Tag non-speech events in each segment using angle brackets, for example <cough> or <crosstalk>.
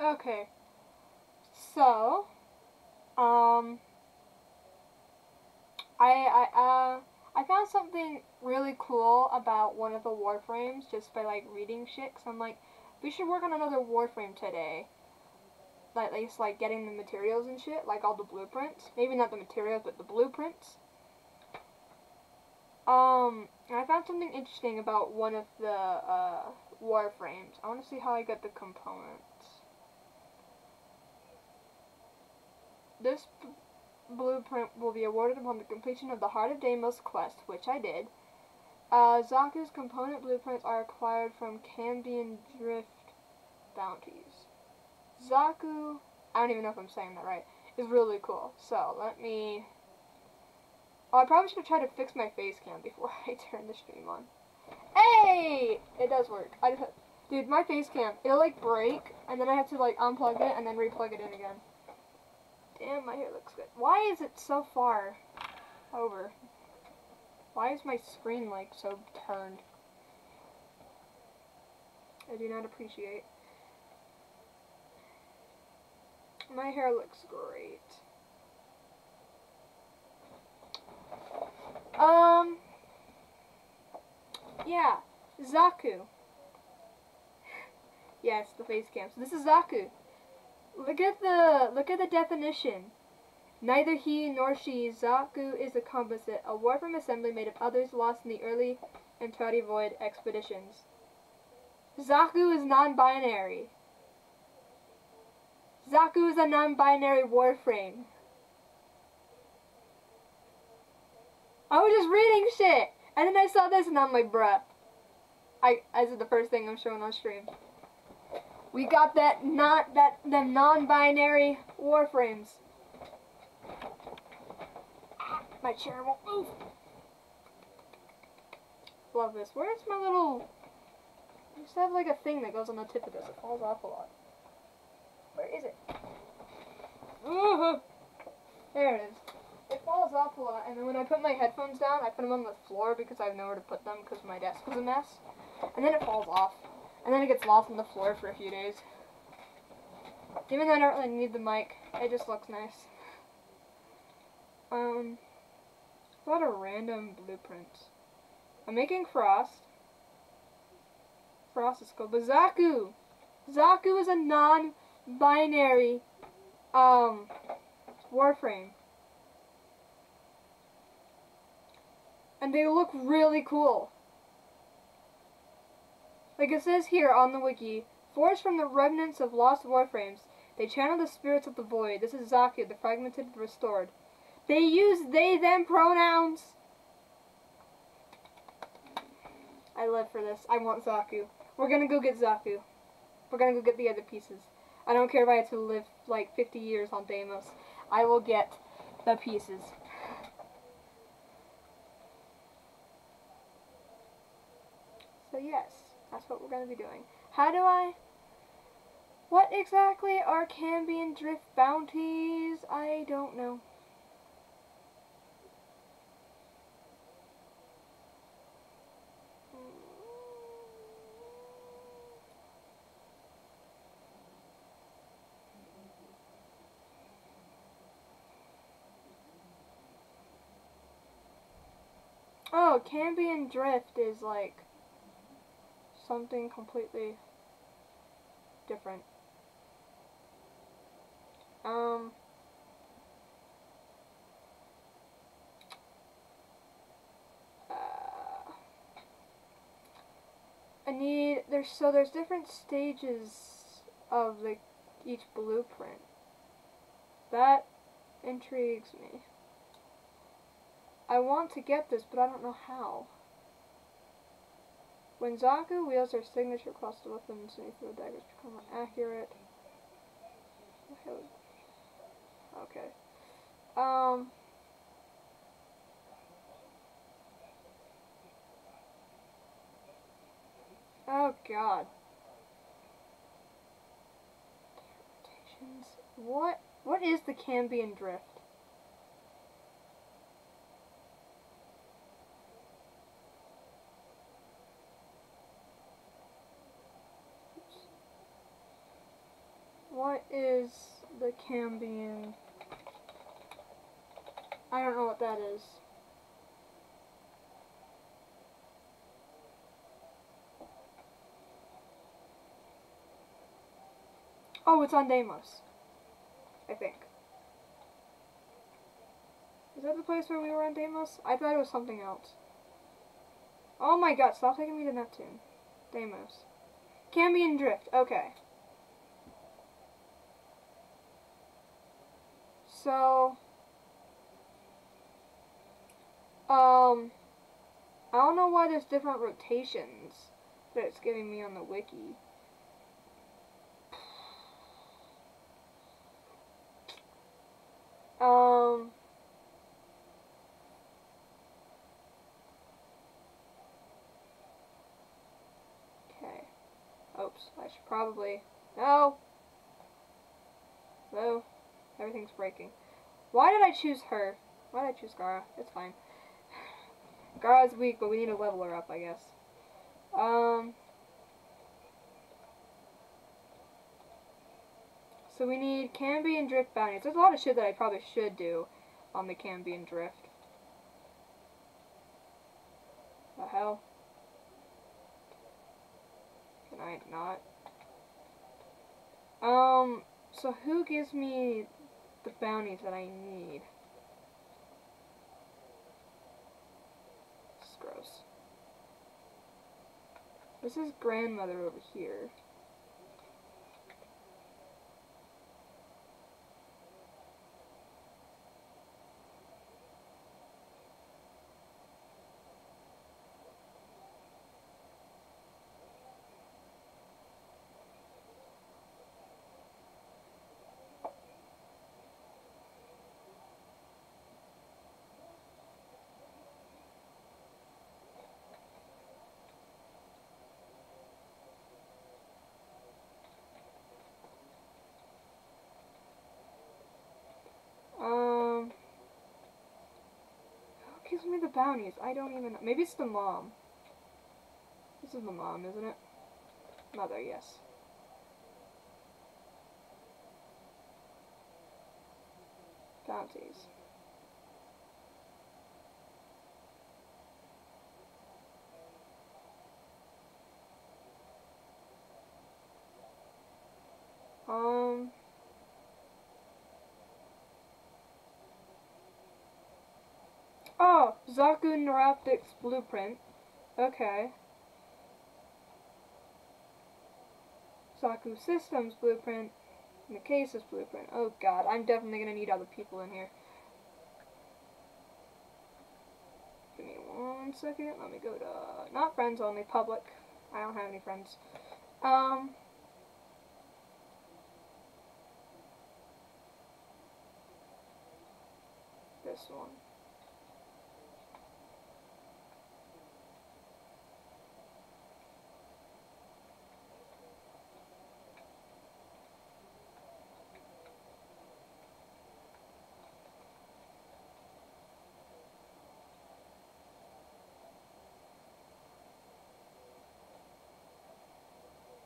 Okay. So, um, I I uh I found something really cool about one of the warframes just by like reading shit. Cause I'm like, we should work on another warframe today. Like at least like getting the materials and shit, like all the blueprints. Maybe not the materials, but the blueprints. Um, I found something interesting about one of the uh, warframes. I want to see how I get the components. This blueprint will be awarded upon the completion of the Heart of Deimos quest, which I did. Uh, Xaku's component blueprints are acquired from Cambion Drift bounties. Xaku, I don't even know if I'm saying that right, is really cool. So, let me... Oh, I probably should try to fix my face cam before <laughs> I turn the stream on. Hey! It does work. I just, dude, my face cam, it'll like break, and then I have to like unplug it and then replug it in again. Damn, my hair looks good. Why is it so far over? Why is my screen like so turned? I do not appreciate. My hair looks great. Um, yeah, Xaku. <laughs> yes, the face cam. So this is Xaku. Look at the look at the definition. Neither he nor she, Xaku is a composite, a warframe assembly made of others lost in the early Entrati Void expeditions. Xaku is non-binary. Xaku is a non-binary warframe. I was just reading shit, and then I saw this, and I'm like, bruh. I this is the first thing I'm showing on stream. We got that not that the non-binary warframes. My chair won't move. Love this. Where's my little? I to have like a thing that goes on the tip of this. It falls off a lot. Where is it? Uh-huh. <laughs> There it is. It falls off a lot, and then when I put my headphones down, I put them on the floor because I have nowhere to put them because my desk was a mess. And then it falls off. And then it gets lost on the floor for a few days. Even though I don't really need the mic, it just looks nice. Um, a lot of random blueprints. I'm making Frost. Frost is called, But Xaku! Xaku is a non-binary, um, Warframe. And they look really cool. Like it says here on the wiki, forged from the remnants of lost warframes, they channel the spirits of the void. This is Xaku, the fragmented restored. They use they them pronouns. I live for this. I want Xaku. We're gonna go get Xaku. We're gonna go get the other pieces. I don't care if I have to live like 50 years on Deimos. I will get the pieces. So yes, that's what we're going to be doing. How do I... What exactly are Cambion Drift bounties? I don't know. Oh, Cambion Drift is like something completely different. Um, uh, I need there's so there's different stages of like each blueprint. That intrigues me. I want to get this, but I don't know how. When Xaku wields her signature the weapons and throw daggers become more accurate. Okay. Um. Oh god. What? What is the Cambion drift? What is the Cambion? I don't know what that is. Oh, it's on Deimos. I think. Is that the place where we were on Deimos? I thought it was something else. Oh my god, stop taking me to Neptune. Deimos. Cambion Drift, okay. So, um, I don't know why there's different rotations that it's giving me on the wiki. Um, okay. Oops, I should probably, no. No, everything's breaking. Why did I choose her? Why did I choose Gara? It's fine. <sighs> Gara's weak, but we need to level her up, I guess. Um, So we need Cambion Drift bounties. There's a lot of shit that I probably should do on the Cambion Drift. The hell? Can I not? Um, so who gives me the bounties that I need? This is gross. This is grandmother over here. Um, who gives me the bounties? I don't even know. Maybe it's the mom. This is the mom, isn't it? Mother, yes. Bounties. Um... Oh, Xaku Neuroptics blueprint. Okay. Xaku Systems blueprint. Nikasa's blueprint. Oh god, I'm definitely gonna need other people in here. Give me one second. Let me go to not friends only, public. I don't have any friends. Um this one.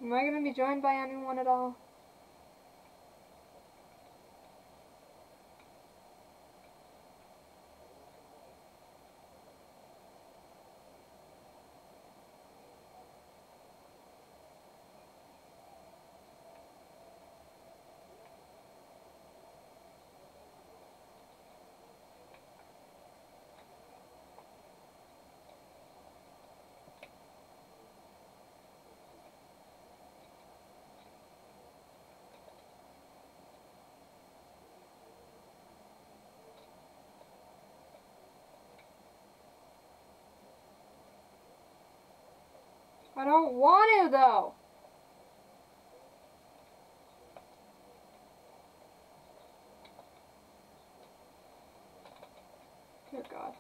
Am I going to be joined by anyone at all? I don't want to though. Dear God.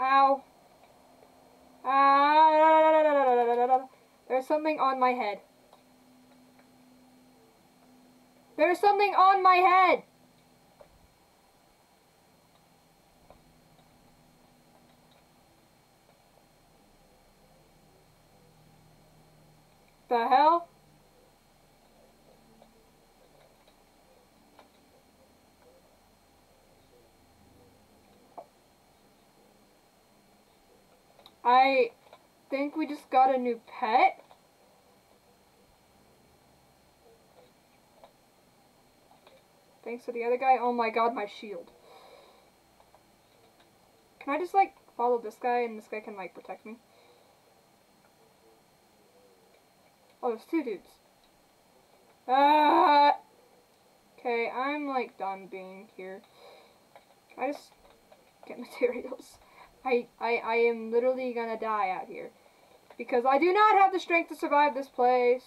Ow. Ah, Something on my head. There's something on my head! The hell? I think we just got a new pet. Thanks to the other guy. Oh my god, my shield. Can I just like follow this guy and this guy can like protect me? Oh, there's two dudes. Ah! Okay, I'm like done being here. Can I just get <laughs> materials? I, I, I am literally gonna die out here. Because I do not have the strength to survive this place.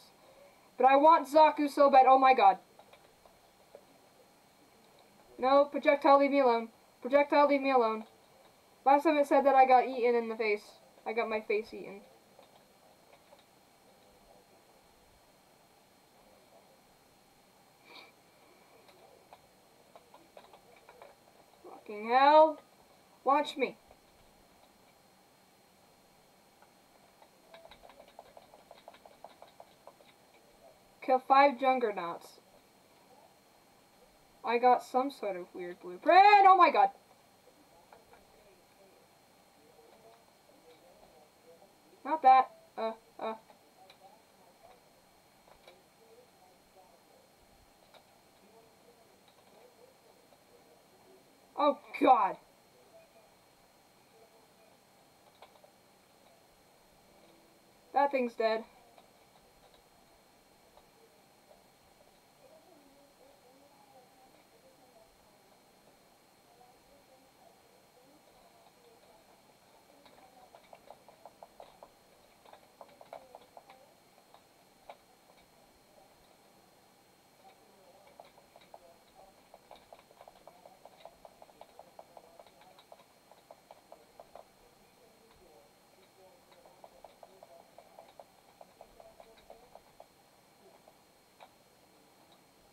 But I want Xaku so bad. Oh my god. No, projectile, leave me alone. Projectile, leave me alone. Last time it said that I got eaten in the face. I got my face eaten. Fucking hell. Watch me. Kill five juggernauts. I got some sort of weird blueprint. Oh my god. Not that. Uh, uh. Oh god. That thing's dead.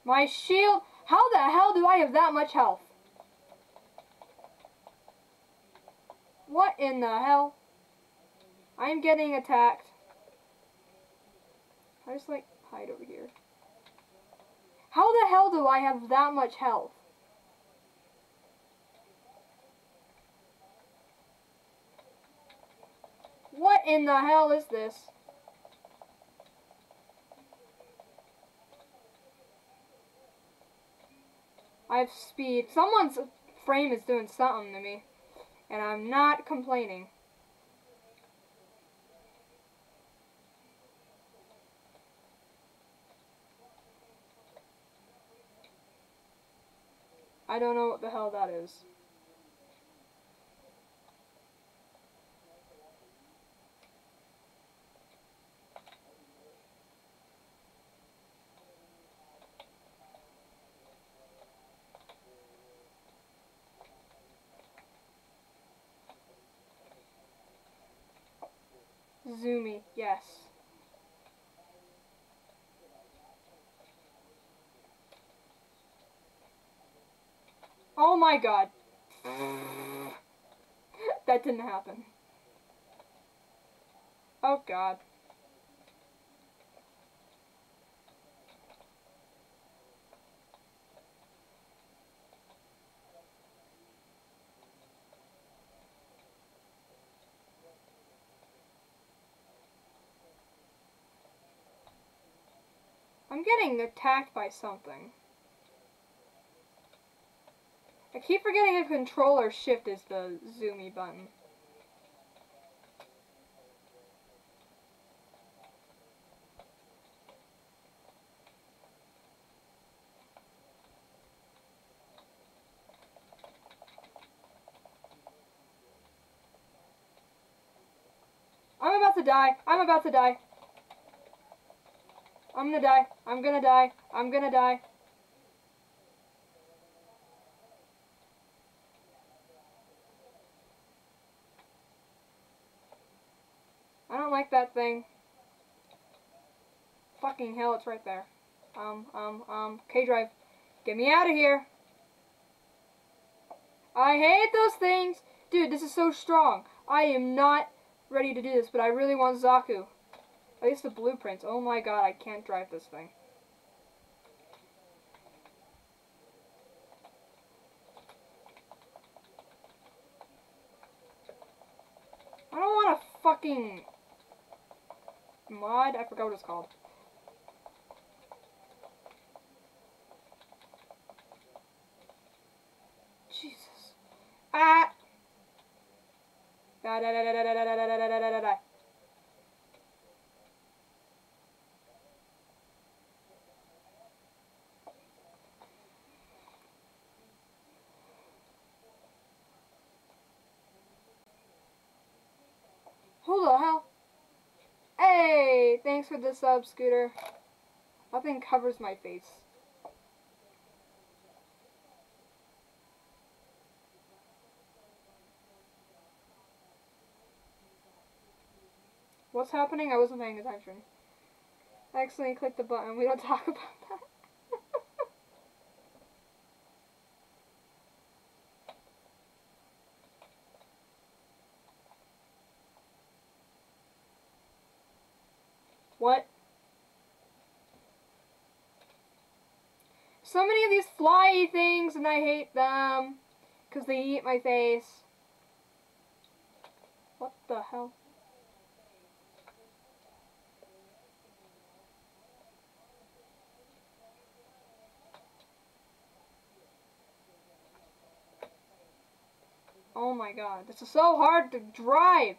My shield. How the hell do I have that much health? What in the hell? I'm getting attacked. I just like hide over here. How the hell do I have that much health? What in the hell is this? I have speed. Someone's frame is doing something to me. And I'm not complaining. I don't know what the hell that is. Zoomy, yes. Oh my god. <laughs> that didn't happen. Oh god. I'm getting attacked by something. I keep forgetting if control or shift is the zoomy button. I'm about to die. I'm about to die. I'm gonna die. I'm gonna die. I'm gonna die. I don't like that thing. Fucking hell, it's right there. um, um, um, K-Drive. Get me out of here. I hate those things. Dude, this is so strong. I am not ready to do this, but I really want Xaku. At least the blueprints. Oh my god, I can't drive this thing. I don't want a fucking mod. I forgot what it's called. Jesus. Ah! Da da da da da da da da da da da da da. Who the hell? Hey, thanks for the sub, Scooter. Nothing covers my face. What's happening? I wasn't paying attention. I accidentally clicked the button. We don't <laughs> talk about that. what? So flyy things and I hate them because they eat my face. What the hell? Oh my god, this is so hard to drive!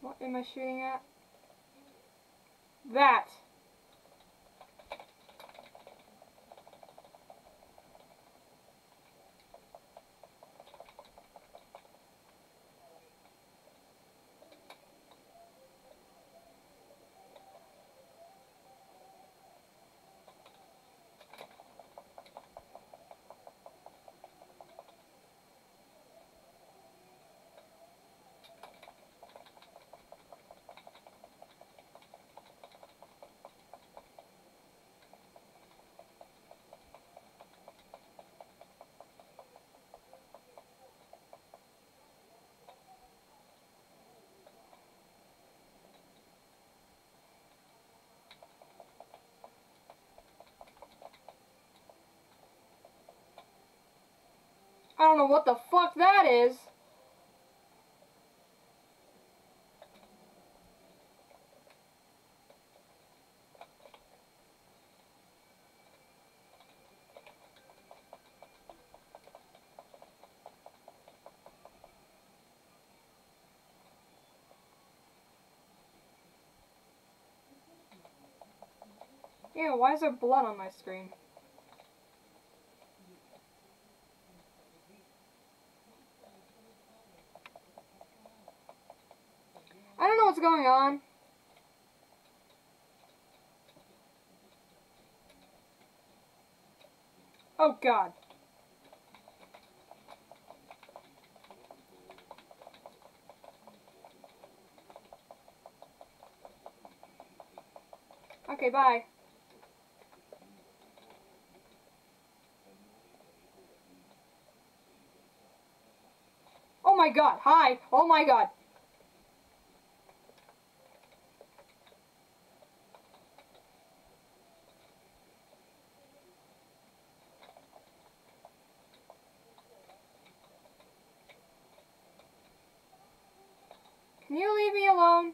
What am I shooting at? That! I don't know what the fuck that is. Yeah, why is there blood on my screen? I don't know what's going on. Oh god. Okay, bye. Oh my god, hi! Oh my god! Can you leave me alone?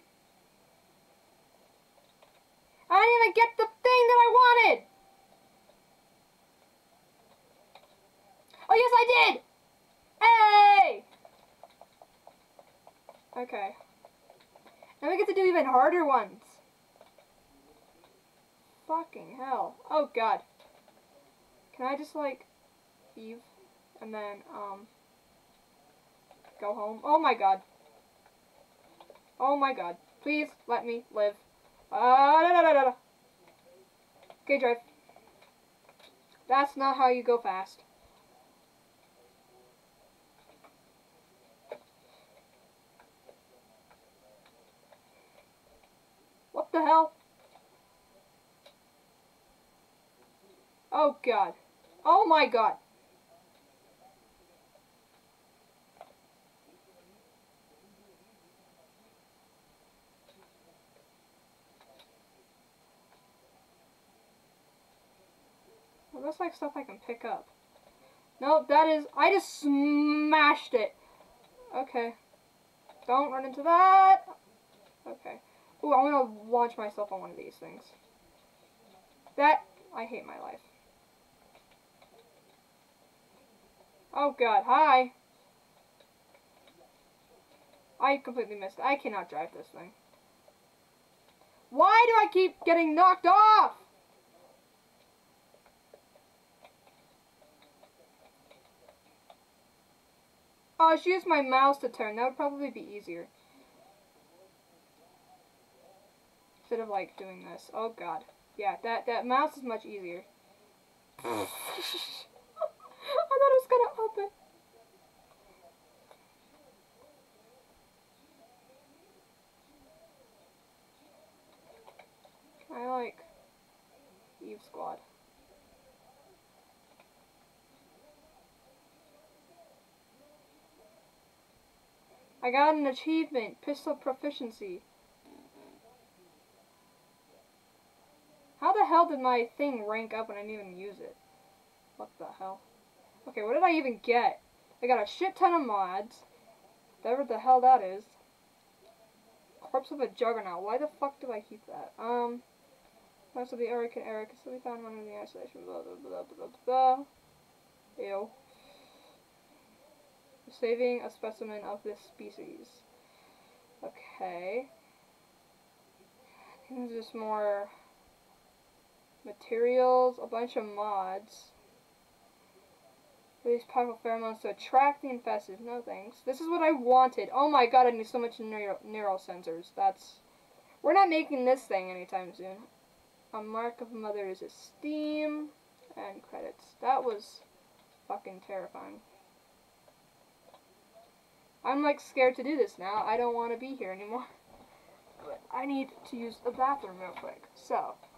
I didn't even get the thing that I wanted! Oh yes I did! Hey! Okay. Now we get to do even harder ones. Fucking hell. Oh god. Can I just like leave? And then, um... go home. Oh my god. Oh my god. Please let me live. Uh, da, da, da. Okay, drive. That's not how you go fast. What the hell? Oh god. Oh my god. Well, that's like stuff I can pick up. Nope, that is, I just smashed it. Okay. Don't run into that. Okay. Ooh, I'm gonna launch myself on one of these things. That, I hate my life. Oh god, hi. I completely missed it. I cannot drive this thing. Why do I keep getting knocked off? Oh, I should use my mouse to turn. That would probably be easier. Instead of like doing this. Oh god. Yeah, that, that mouse is much easier. <laughs> I thought it was gonna open. I like Eve Squad. I got an achievement, pistol proficiency. How the hell did my thing rank up when I didn't even use it? What the hell? Okay, what did I even get? I got a shit ton of mods. Whatever the hell that is. Corpse of a Juggernaut. Why the fuck do I keep that? Um, most of the Eric and Eric so we found one in the isolation. Blah blah blah blah blah blah. Ew. Saving a specimen of this species. Okay. There's just more materials, a bunch of mods. Release powerful pheromones to attract the infested. No thanks. This is what I wanted. Oh my god, I need so much neural, sensors. That's... We're not making this thing anytime soon. A mark of mother's esteem. And credits. That was fucking terrifying. I'm like scared to do this now. I don't want to be here anymore. <laughs> But I need to use the bathroom real quick. So,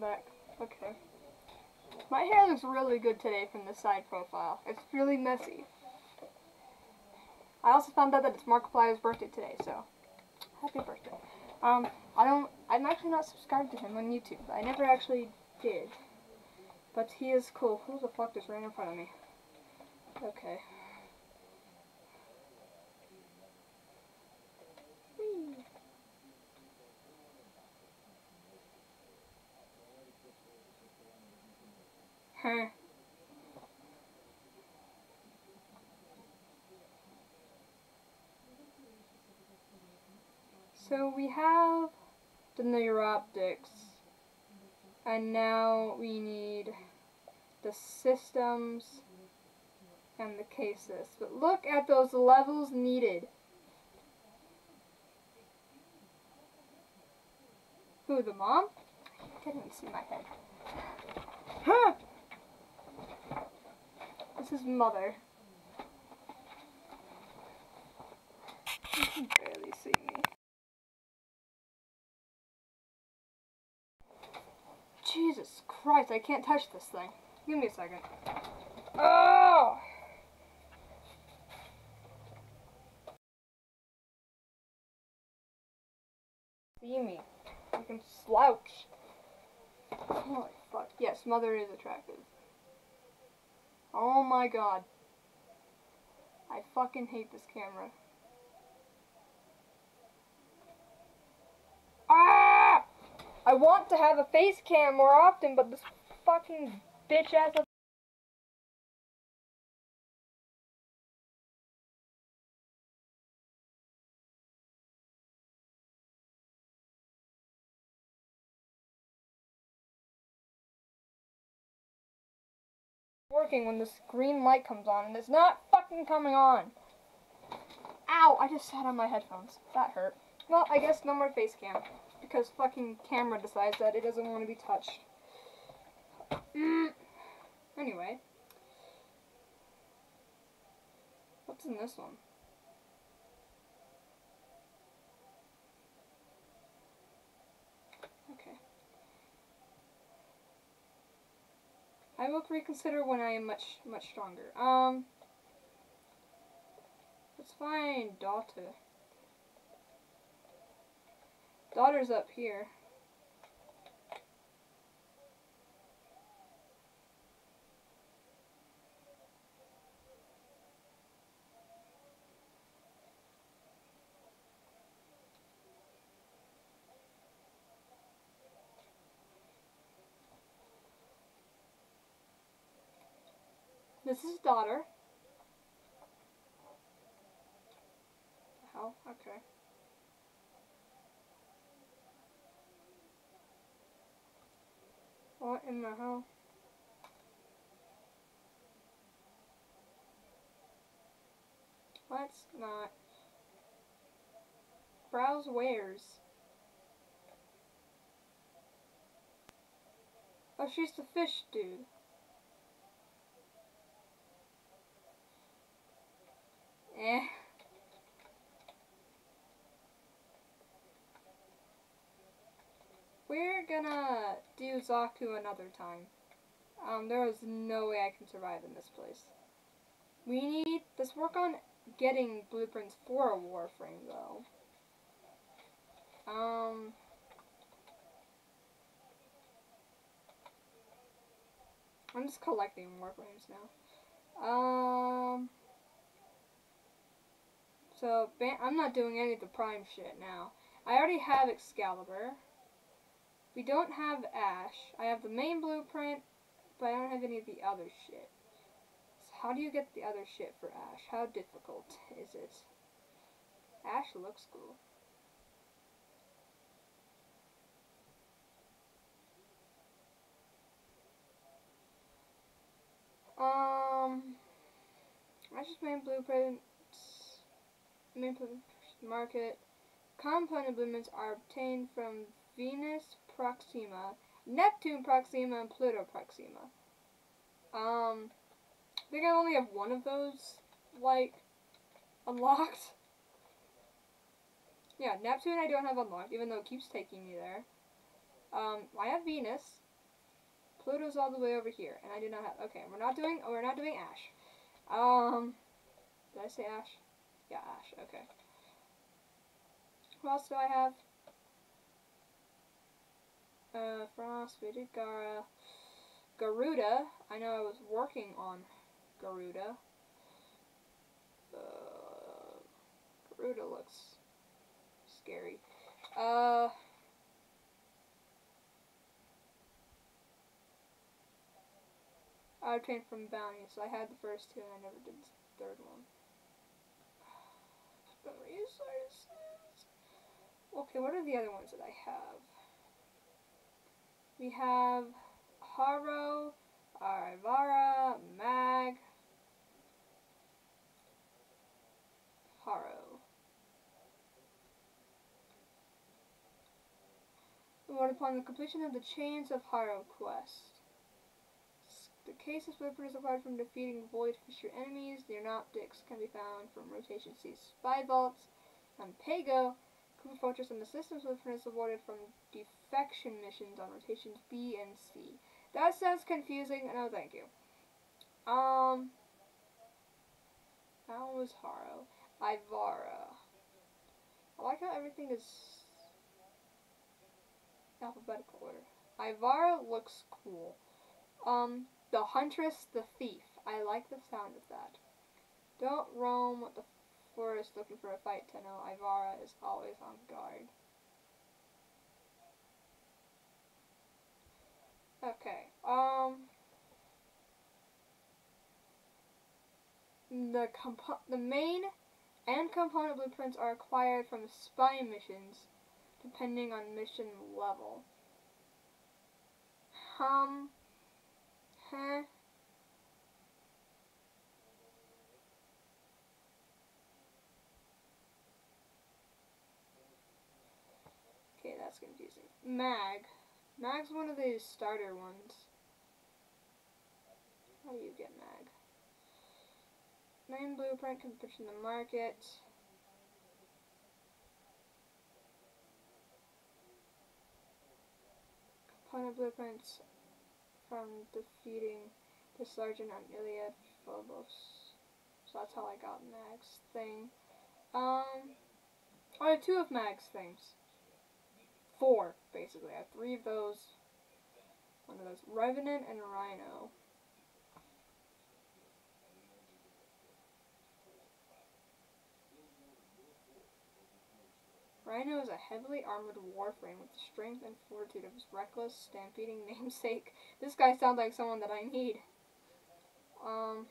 Back. Okay. My hair looks really good today from the side profile. It's really messy. I also found out that it's Markiplier's birthday today, so happy birthday. Um, I don't, I'm actually not subscribed to him on YouTube. I never actually did. But he is cool. Who the fuck just ran in front of me? Okay. Whee. Huh. So we have the neuroptics, and now we need the systems and the cases. But look at those levels needed. Who, the mom? I didn't see my head. Huh! This is mother. You can barely see me. Jesus Christ, I can't touch this thing. Give me a second. Oh! See me. I can slouch. Holy fuck. Yes, mother is attractive. Oh my god. I fucking hate this camera. Ah! I want to have a face cam more often, but this fucking bitch ass working when this green light comes on, and it's not fucking coming on. Ow! I just sat on my headphones. That hurt. Well, I guess no more face cam. Because fucking camera decides that it doesn't want to be touched. Mm. Anyway. What's in this one? Okay. I will reconsider when I am much, much stronger. Um, it's fine, daughter. Daughter's up here. This is daughter. Oh, okay. What in the hell? Let's not. Browse wares. Oh, she's the fish dude. Eh. We're gonna do Xaku another time. Um, there is no way I can survive in this place. We need, let's work on getting blueprints for a warframe though. Um, I'm just collecting warframes now. Um, so, I'm not doing any of the prime shit now. I already have Excalibur. We don't have Ash. I have the main blueprint, but I don't have any of the other shit. So how do you get the other shit for Ash? How difficult is it? Ash looks cool. Um, I just made blueprints. Main blueprint market. Component blueprints are obtained from Venus Proxima, Neptune Proxima, and Pluto Proxima. Um, I think I only have one of those, like, unlocked. Yeah, Neptune I don't have unlocked, even though it keeps taking me there. Um, I have Venus. Pluto's all the way over here, and I do not have. Okay, we're not doing. Oh, We're not doing Ash. Um, did I say Ash? Yeah, Ash. Okay. Who else do I have? Uh, Frost, Gara, Garuda. I know I was working on Garuda. Uh, Garuda looks scary. Uh, I obtained from Bounty, so I had the first two and I never did the third one. <sighs> Okay, what are the other ones that I have? We have Harrow, Arivara, Mag, Harrow. Reward upon the completion of the Chains of Harrow quest. The case of Whipper is acquired from defeating Void Fissure enemies. The Neuroptics can be found from Rotation C Spy Vaults and Pago. Kuva Fortress and the Systems Whipper is awarded from defection missions on rotations B and C. That sounds confusing. No, thank you. Um, that was Harrow. Ivara. I like how everything is alphabetical order. Ivara looks cool. Um, the Huntress, the Thief. I like the sound of that. Don't roam the forest looking for a fight, Tenno. Ivara is always on guard. Okay, um... The, compo the main and component blueprints are acquired from spy missions, depending on mission level. Um, huh? Okay, that's confusing. Mag. Mag's one of these starter ones. How do you get Mag? Main blueprint can put in the market. Component blueprints from defeating the sergeant on Iliad Phobos. So that's how I got Mag's thing. Um, I have two of Mag's things. Four, basically. I have three of those. One of those. Revenant and Rhino. Rhino is a heavily armored warframe with the strength and fortitude of his reckless, stampeding <laughs> namesake. This guy sounds like someone that I need. Um,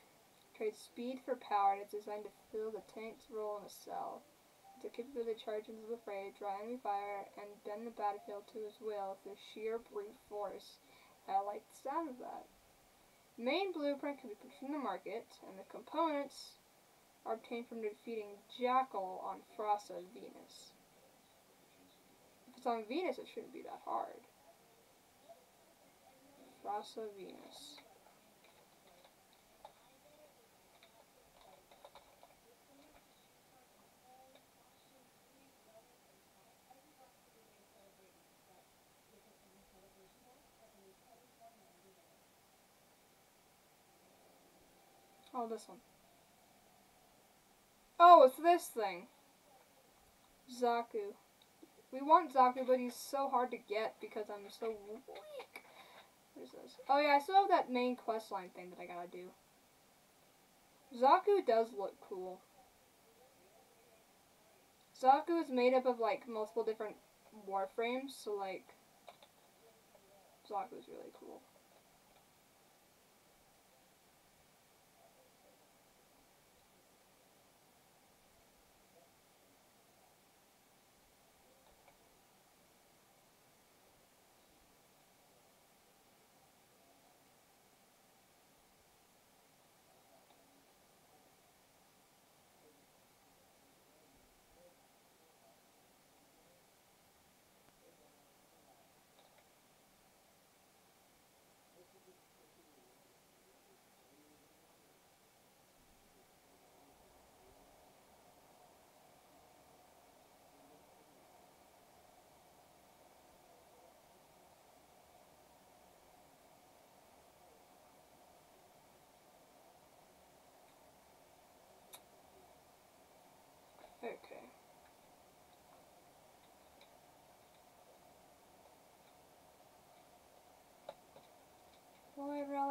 trades speed for power and it's designed to fill the tank's role in a cell. It's a capability to charge into the fray, draw enemy fire, and bend the battlefield to his will through sheer brute force. I like the sound of that. Main blueprint can be put from the market, and the components are obtained from defeating Jackal on Fossa Venus If it's on Venus, it shouldn't be that hard. Fossa Venus. Oh, this one. Oh, it's this thing. Xaku. We want Xaku, but he's so hard to get because I'm so weak. What is this? Oh yeah, I still have that main questline thing that I gotta do. Xaku does look cool. Xaku is made up of like multiple different warframes, so like Zaku is really cool.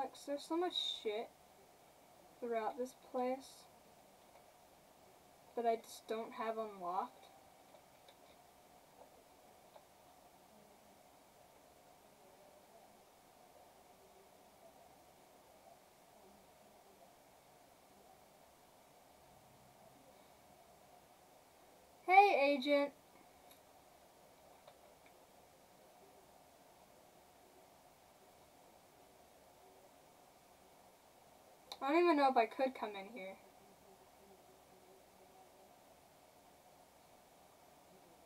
Alex. There's so much shit throughout this place that I just don't have unlocked. Hey, agent. I don't even know if I could come in here.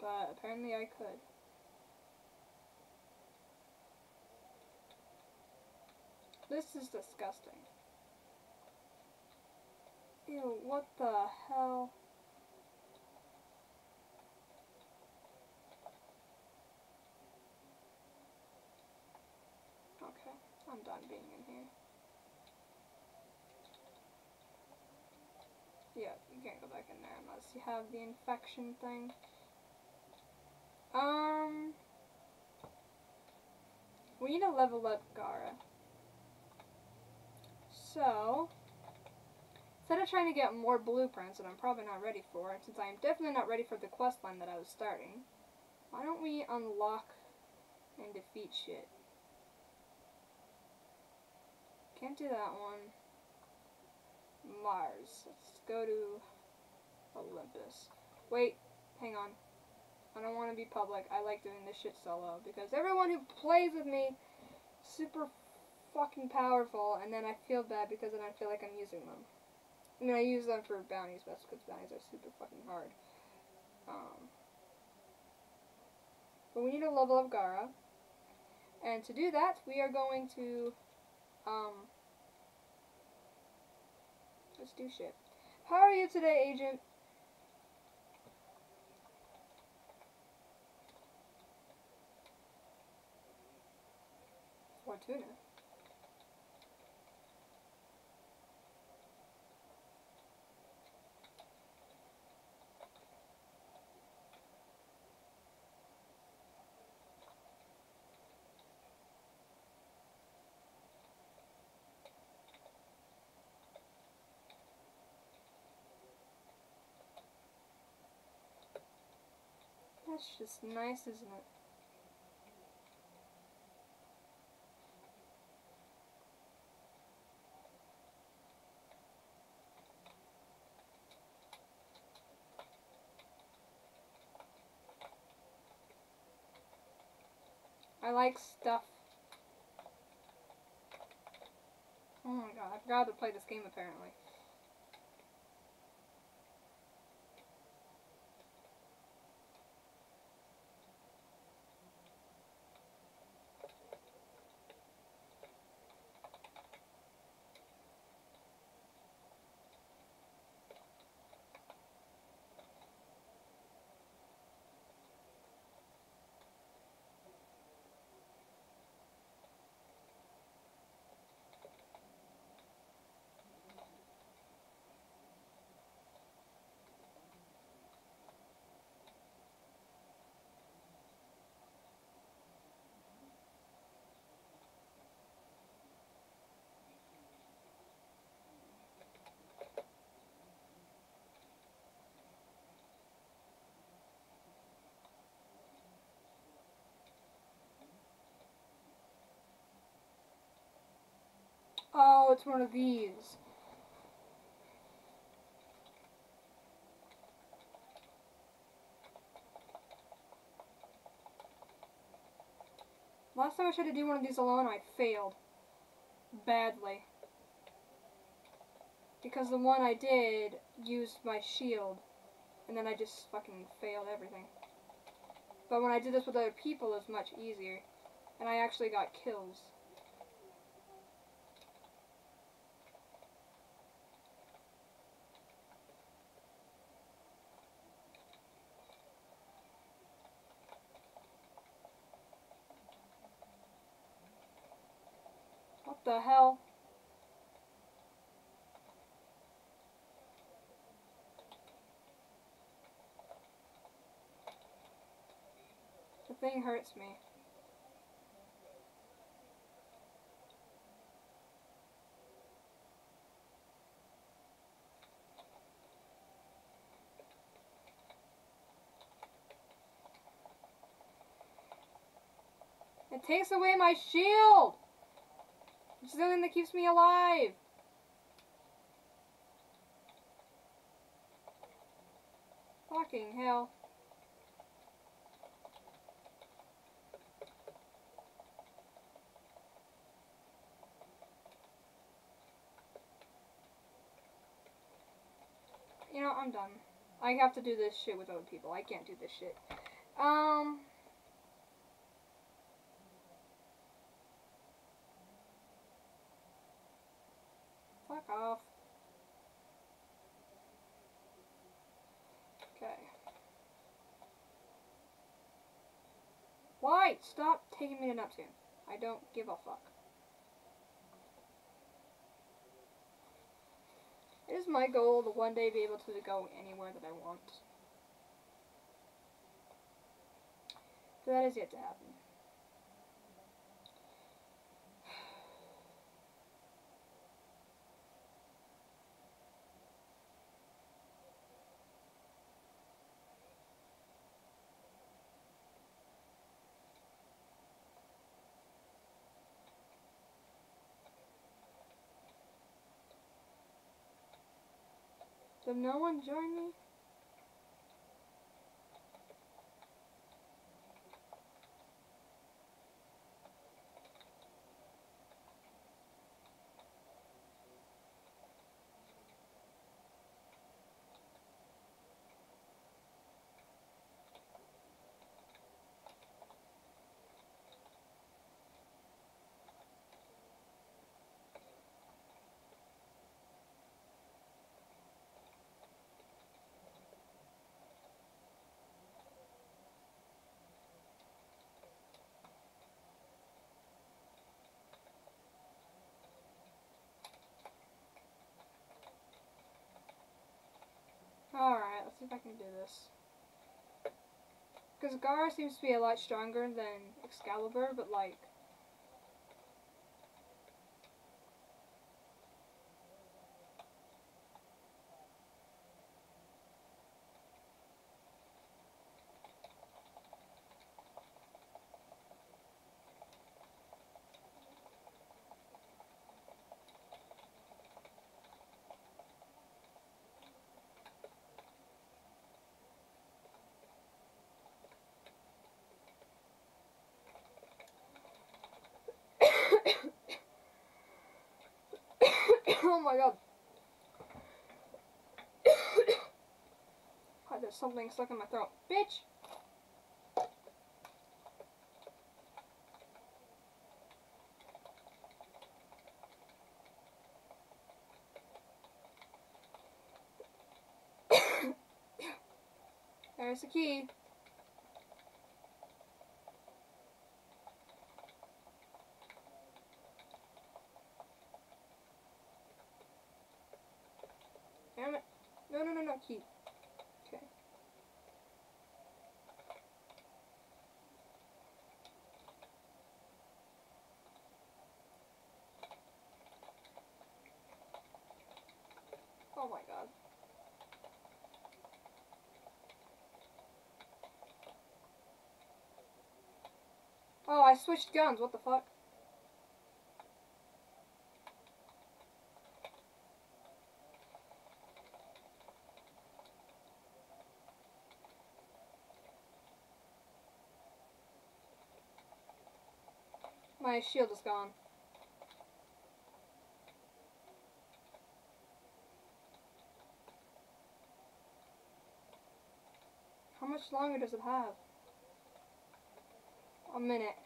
But apparently I could. This is disgusting. Ew, what the hell? Okay, I'm done being in here. Yeah, you can't go back in there unless you have the infection thing. Um, we need to level up Gara. So, instead of trying to get more blueprints that I'm probably not ready for, since I am definitely not ready for the quest line that I was starting, why don't we unlock and defeat shit? Can't do that one. Mars. Let's go to Olympus. Wait, hang on. I don't want to be public. I like doing this shit solo because everyone who plays with me super fucking powerful and then I feel bad because then I feel like I'm using them. I mean, I use them for bounties best because bounties are super fucking hard. Um, but we need to level up Gara. And to do that, we are going to um, let's do shit. How are you today, Agent? Fortuna. That's just nice, isn't it? Like stuff. Oh my god, I forgot to play this game apparently. Oh, it's one of these. Last time I tried to do one of these alone, I failed. Badly. Because the one I did used my shield. And then I just fucking failed everything. But when I did this with other people, it was much easier. And I actually got kills. the hell? The thing hurts me. It takes away my shield! It's the thing that keeps me alive! Fucking hell. You know, I'm done. I have to do this shit with other people. I can't do this shit. Um... Fuck off. Okay. Why? Stop taking me to Neptune. I don't give a fuck. It is my goal to one day be able to go anywhere that I want. But that is yet to happen. Did no one join me? Alright, let's see if I can do this. Because Gara seems to be a lot stronger than Excalibur, but like... <coughs> oh my god. <coughs> God, there's something stuck in my throat. Bitch! <coughs> There's the key. Damn it. No, no, no, no, key. Okay. Oh my god. Oh, I switched guns. What the fuck? My shield is gone. How much longer does it have? A minute.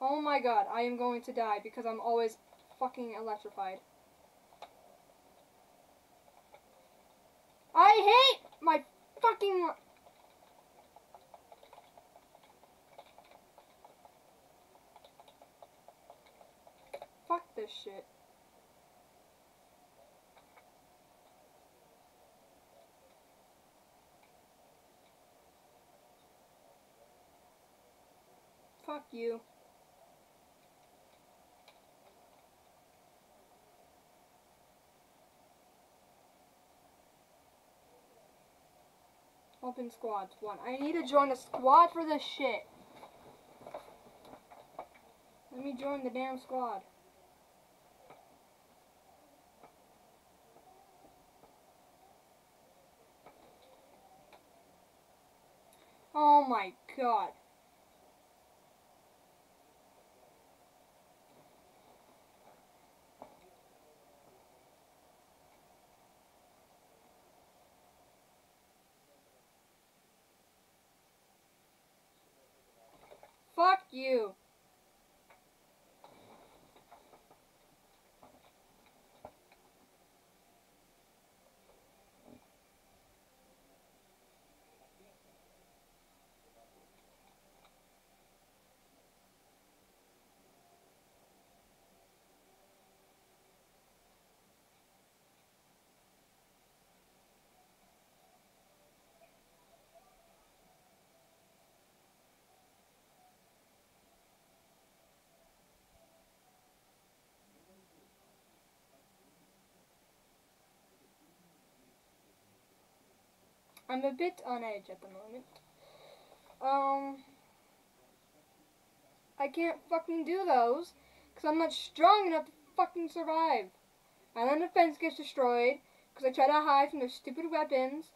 Oh my god, I am going to die because I'm always fucking electrified. I hate my fucking... Fuck this shit. Fuck you. Open squads. One. I need to join a squad for this shit. Let me join the damn squad. Oh my god. Fuck you. I'm a bit on edge at the moment. Um, I can't fucking do those because I'm not strong enough to fucking survive. And then the fence gets destroyed because I try to hide from their stupid weapons,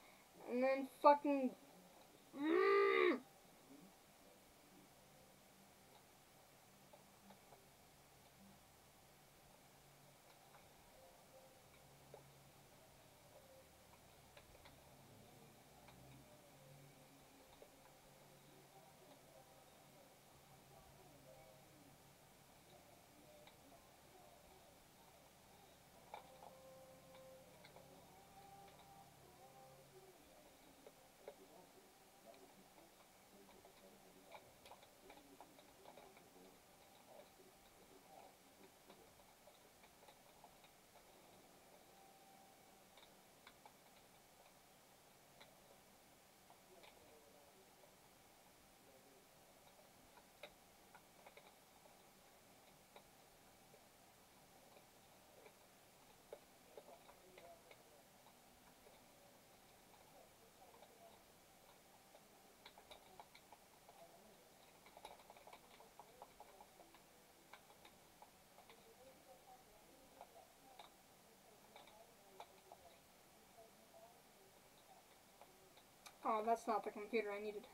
and then fucking. Mm. Oh, that's not the computer I needed.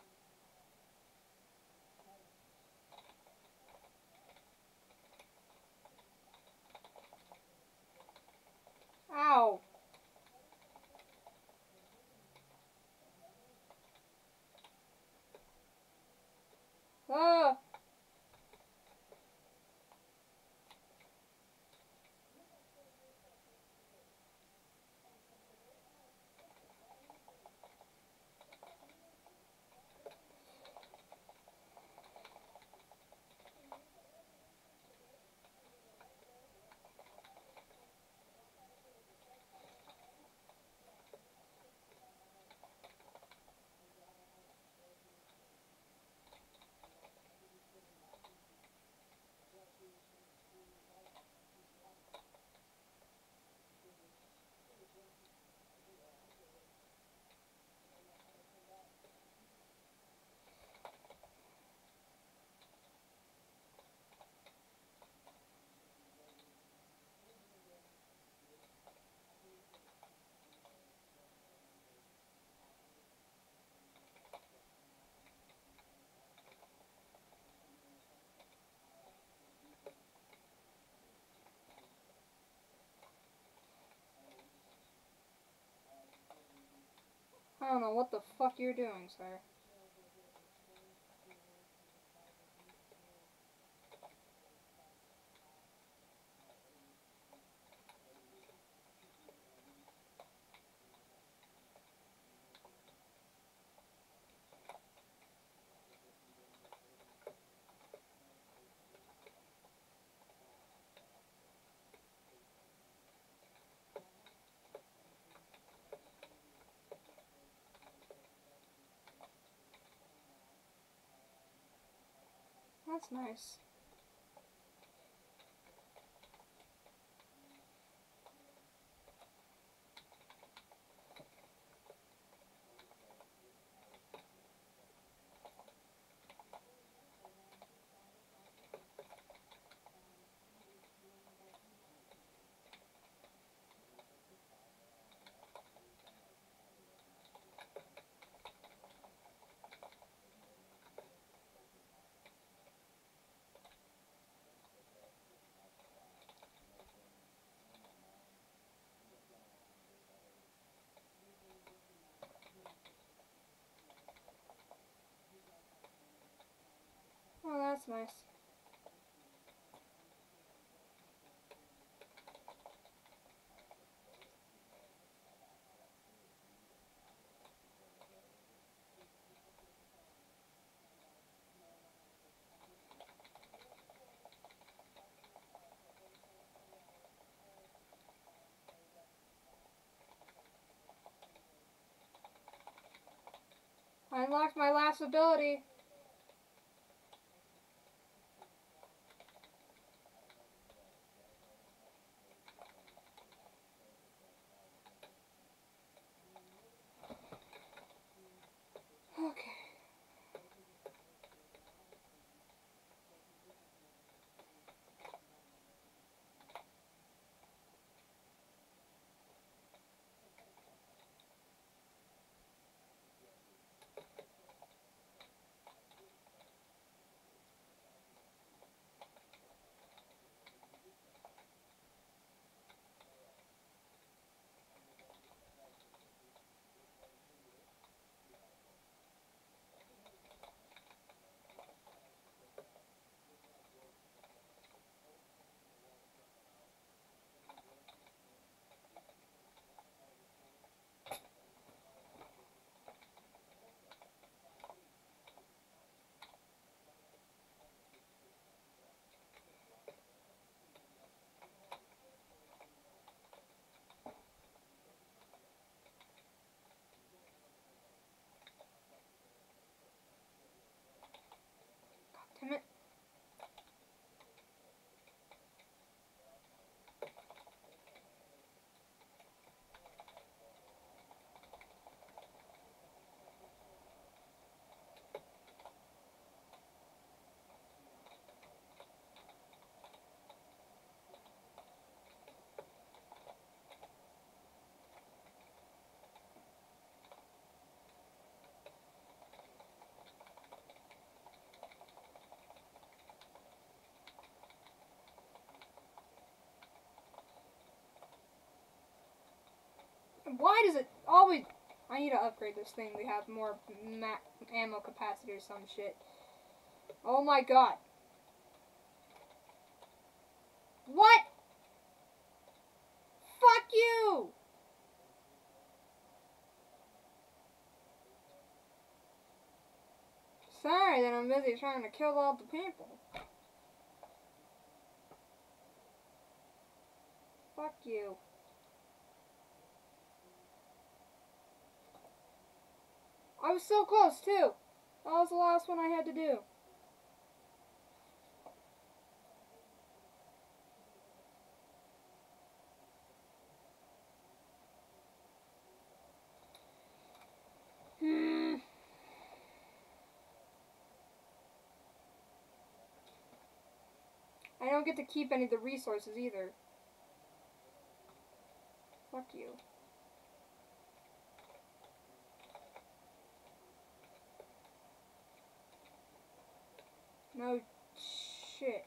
Ow! Ah! I don't know what the fuck you're doing, sir. That's nice. Nice. I unlocked my last ability. Damn it. Why does it always... I need to upgrade this thing to have more ammo capacity or some shit. Oh my god. What? Fuck you! Sorry that I'm busy trying to kill all the people. Fuck you. I was so close too. That was the last one I had to do. Hmm. I don't get to keep any of the resources either. Fuck you. No shit.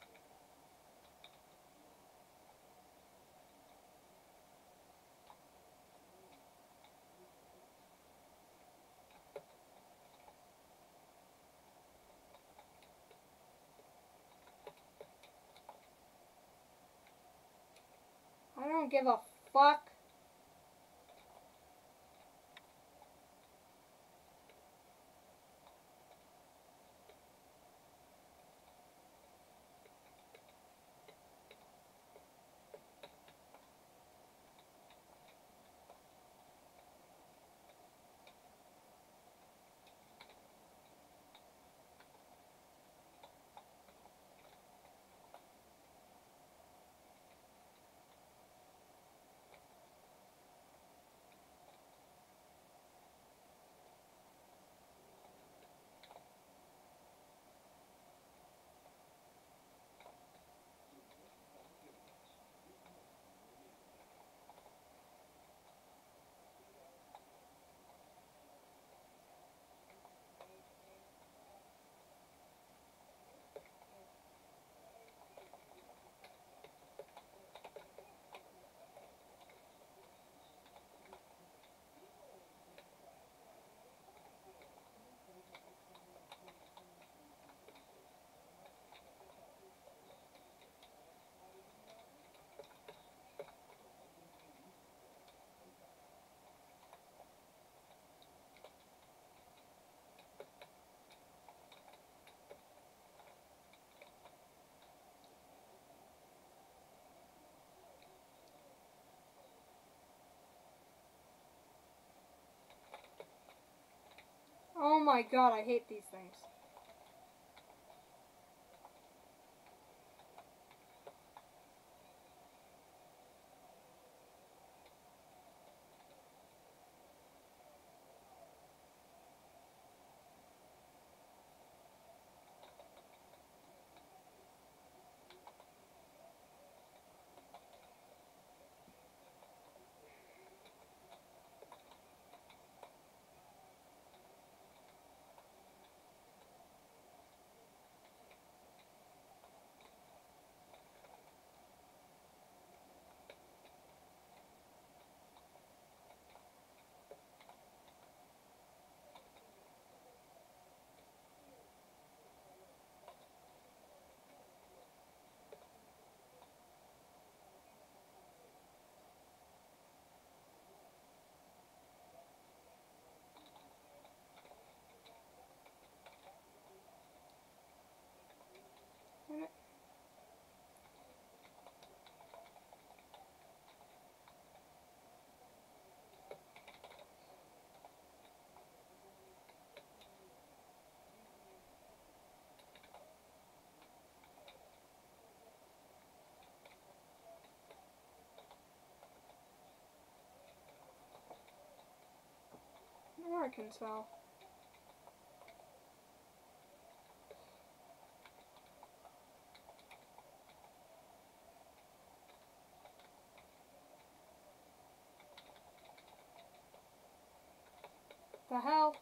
I don't give a fuck. Oh my god, I hate these things. Arkansas. The hell?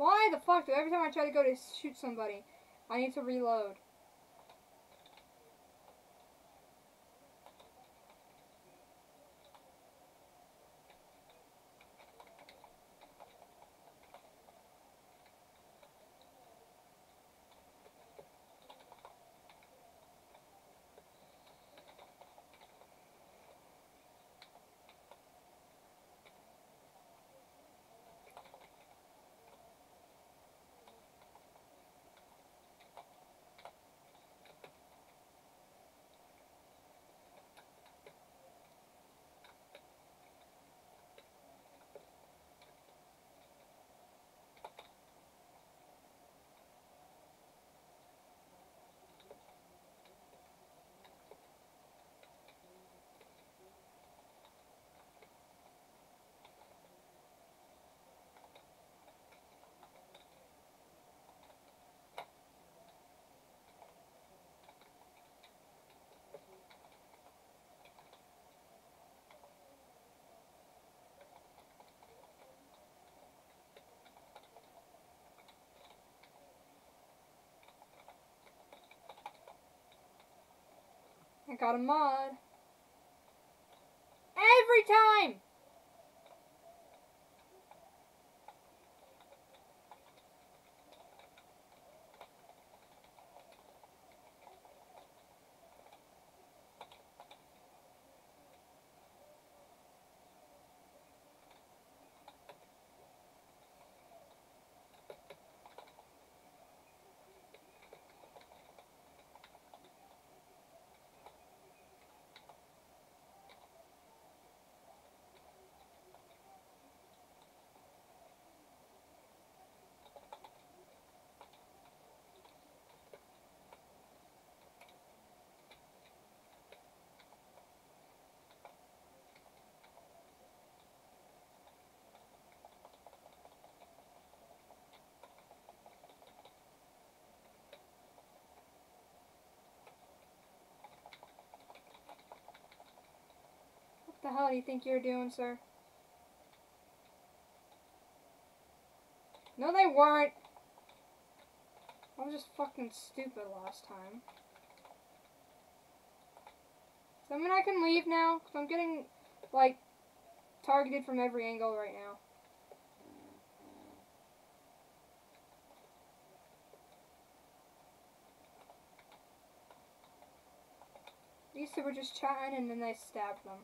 Why the fuck do every time I try to go to shoot somebody, I need to reload? I got a mod. Every time! The hell do you think you're doing, sir? No, they weren't. I was just fucking stupid last time. I mean I can leave now, because I'm getting, like, targeted from every angle right now. These two were just chatting and then they stabbed them.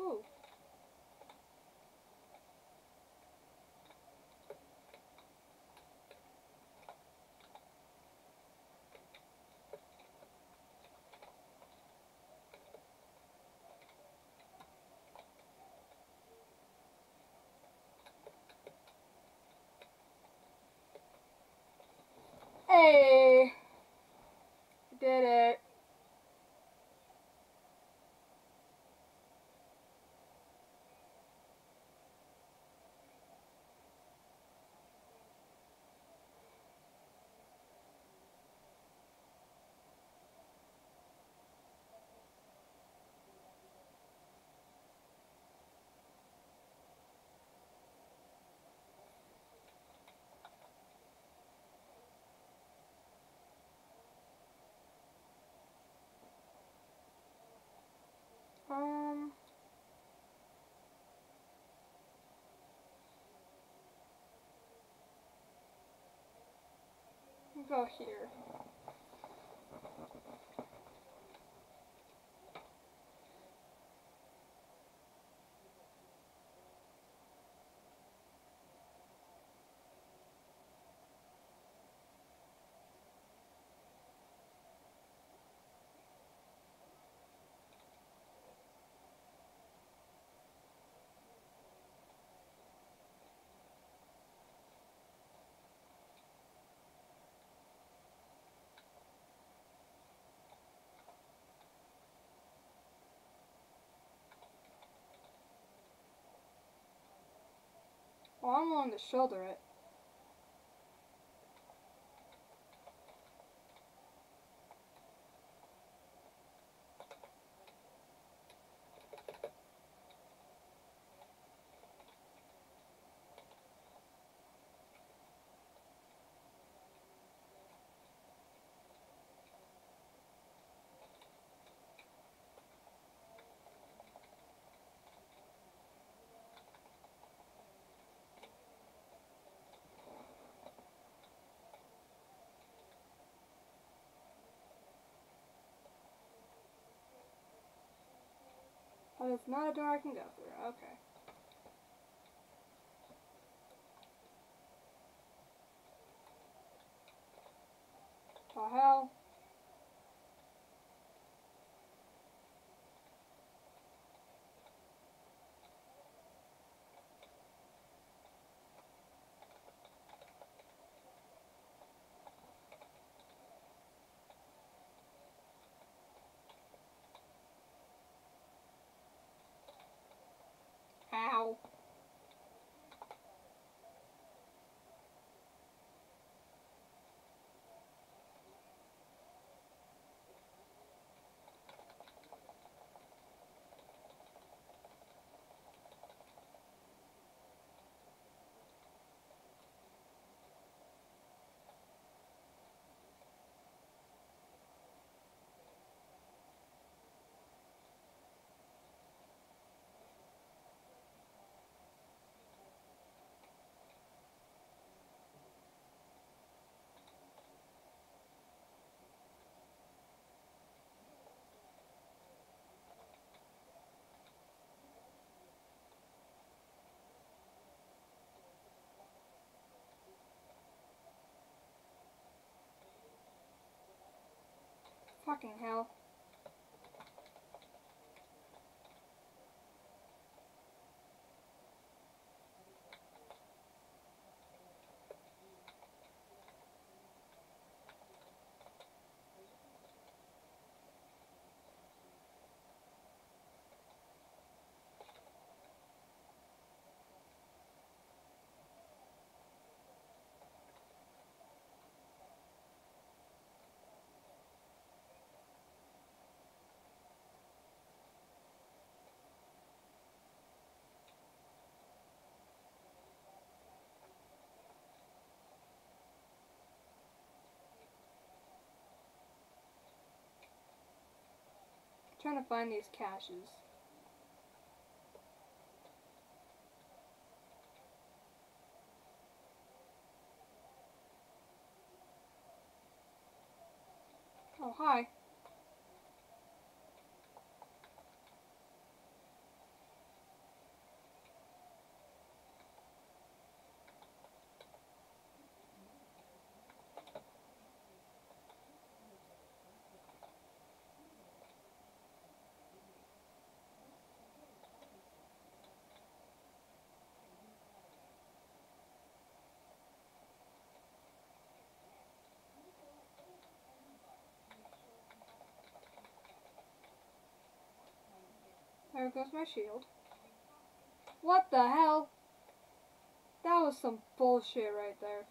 Ooh. Hey! Did it. Um. Go here. I'm willing to shoulder it. It's not a door I can go through. Okay. The hell? Ow. Fucking hell. Trying to find these caches. Oh, hi. There goes my shield. What the hell? That was some bullshit right there.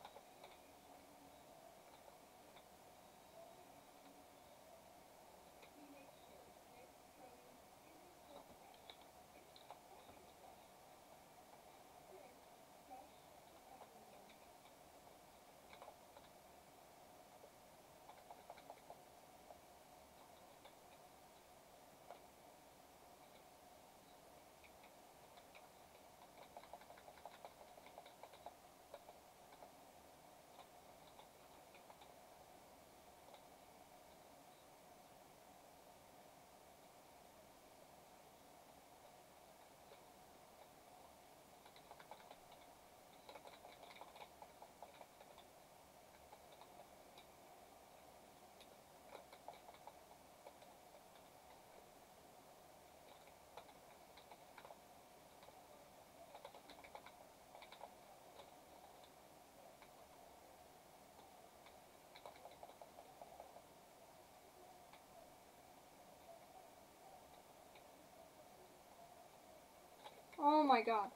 Oh my god.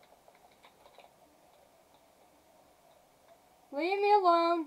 Leave me alone.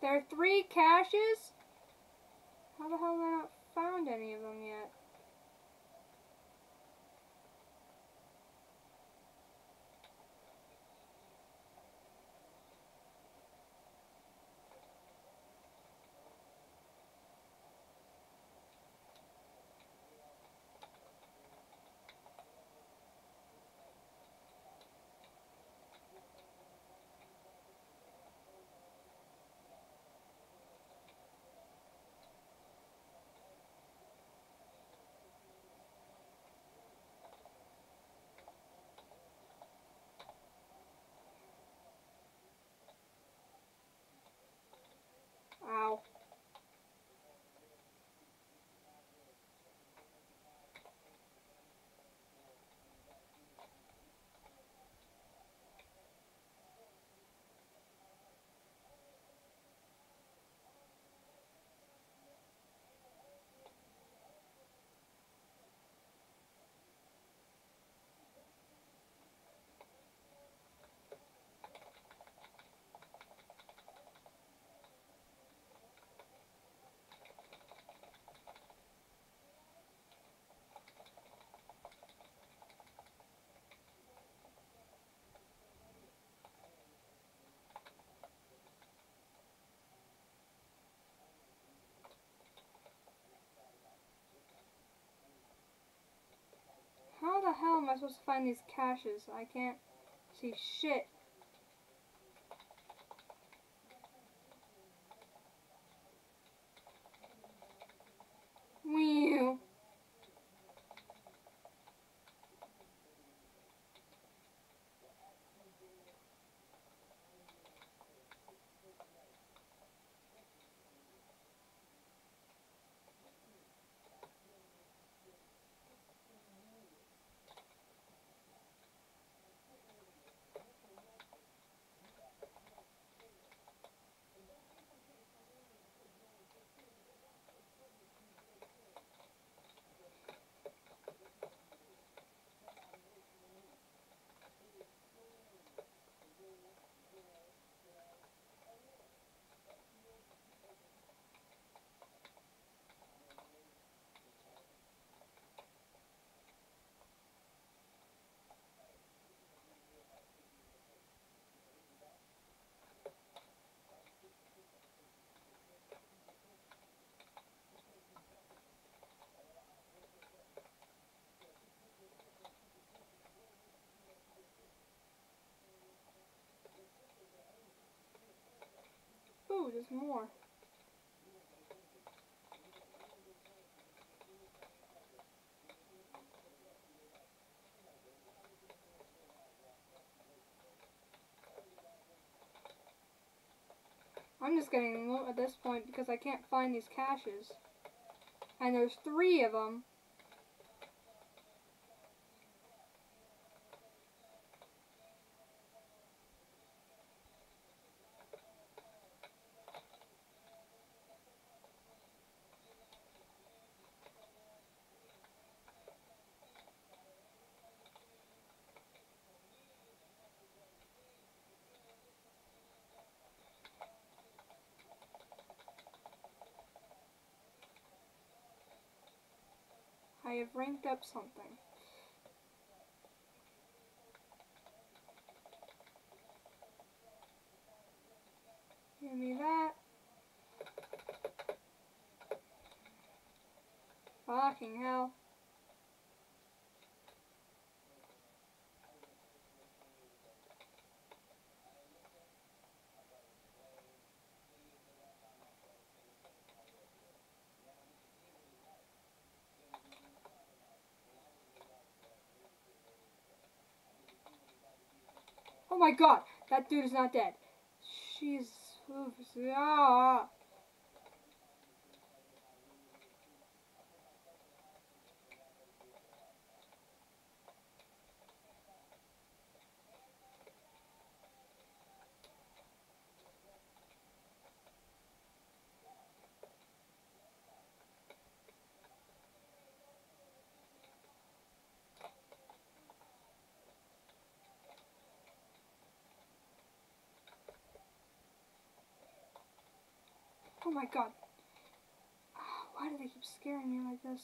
There are three caches? How the hell have I not found any of them yet? Supposed to find these caches? I can't see shit. There's more. I'm just getting low at this point because I can't find these caches. And there's three of them. I have ranked up something. Give me that. Fucking hell. Oh my god, that dude is not dead. She's ah. Oh my god. Why do they keep scaring me like this?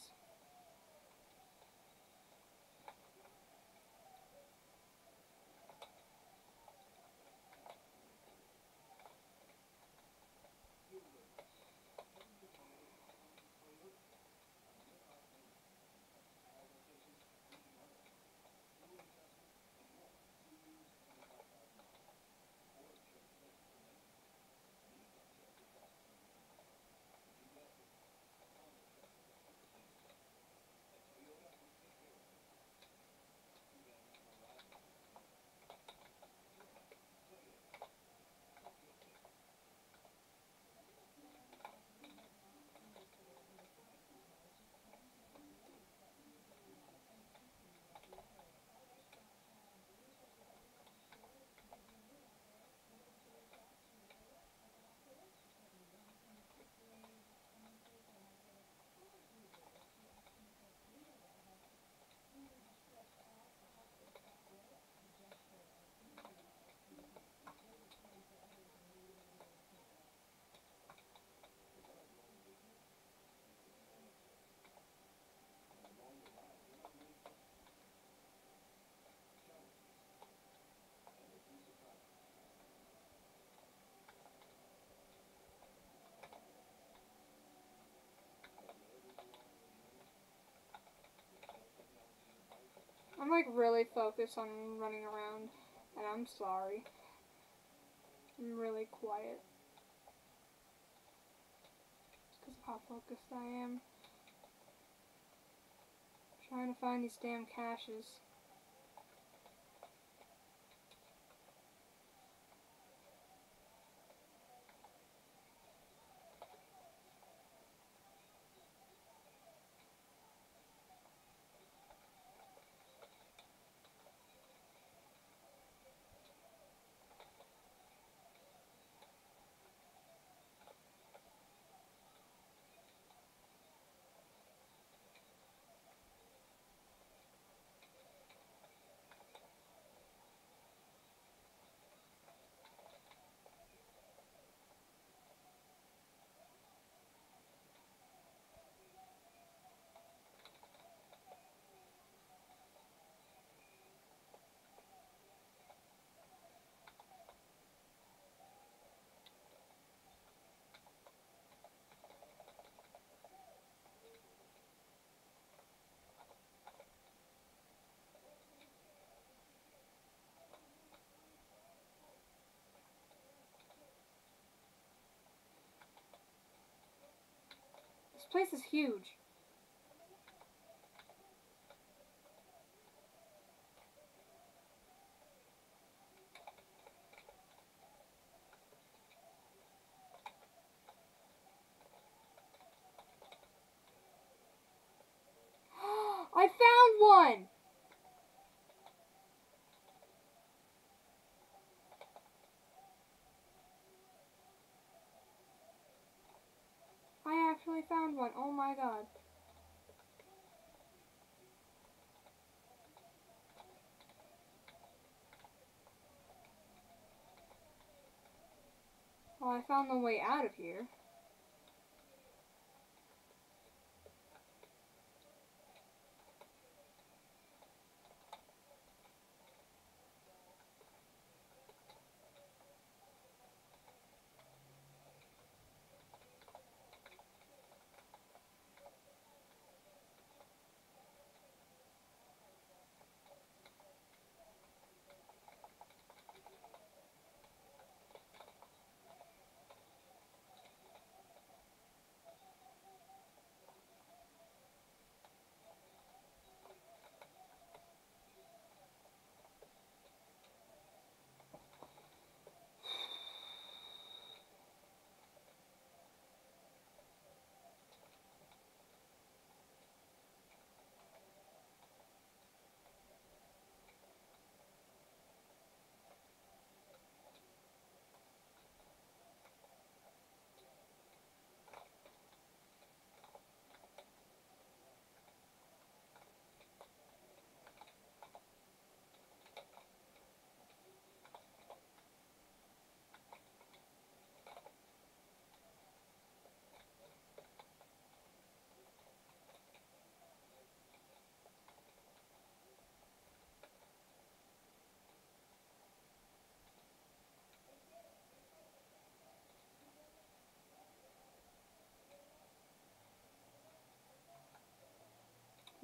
I'm like really focused on running around, and I'm sorry. I'm really quiet. because how focused I am. trying to find these damn caches. Place is huge. I found one! I found one. Oh my god. Well, I found the way out of here.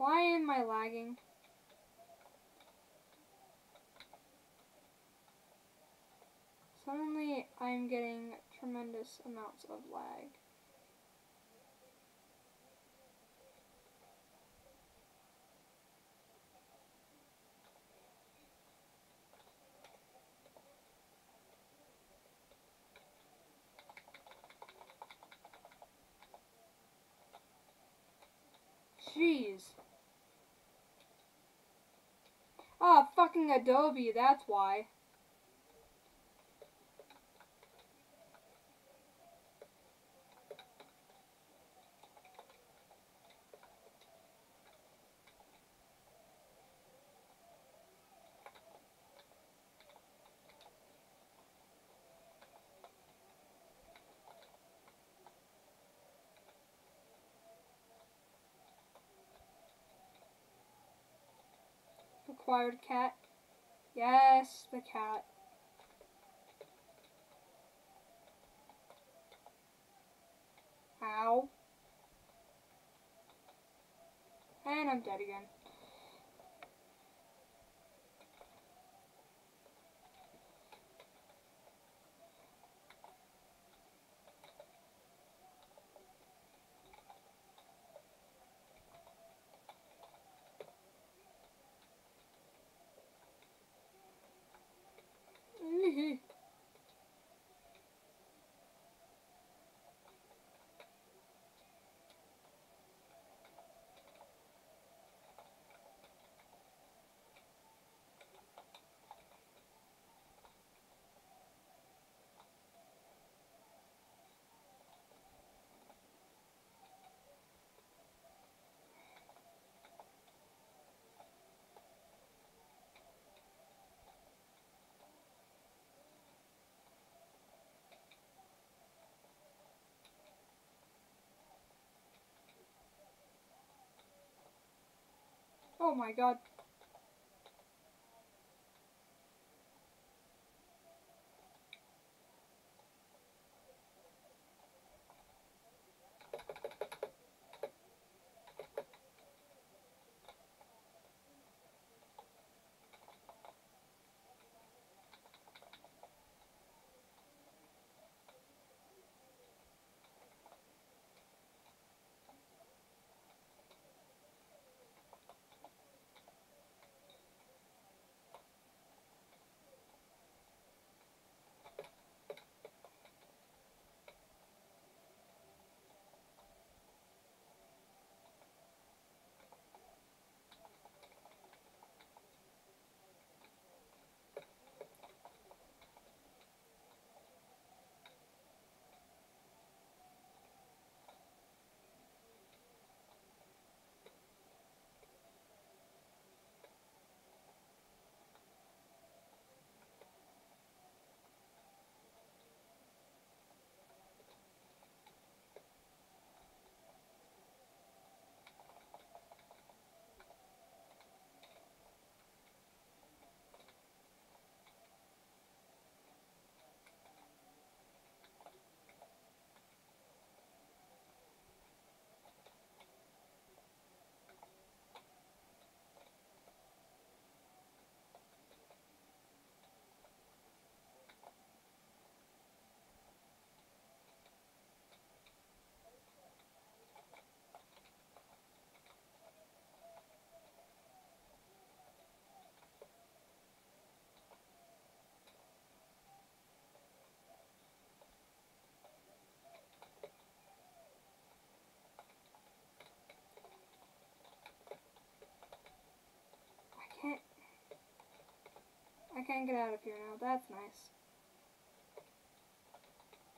Why am I lagging? Suddenly, I'm getting tremendous amounts of lag. Jeez. Ah, oh, fucking Adobe, that's why. acquired cat. Yes, the cat. Ow. And I'm dead again. Oh my god. I can't get out of here now. That's nice.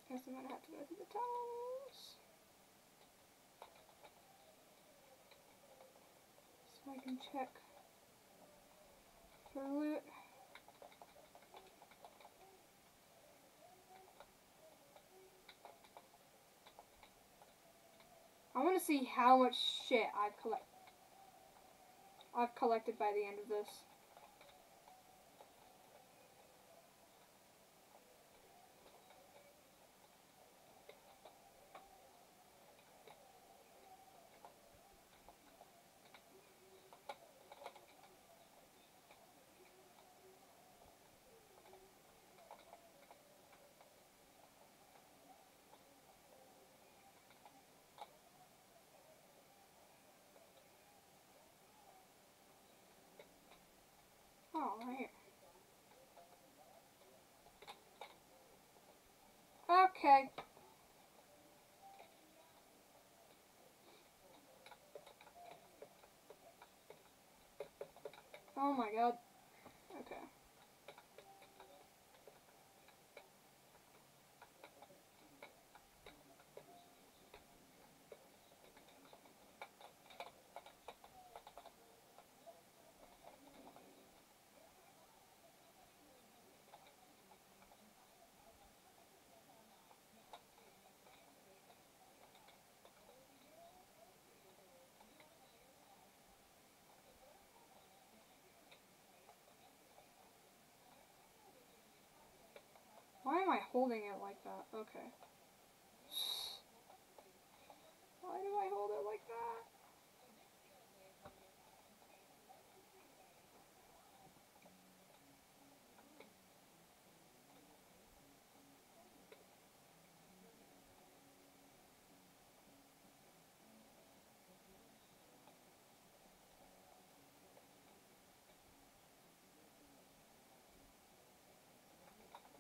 Guess I'm gonna have to go through the tunnels. So I can check for loot. I want to see how much shit I've collected. I've collected by the end of this. Okay. Oh my god. Okay. Holding it like that? Okay. Why do I hold it like that?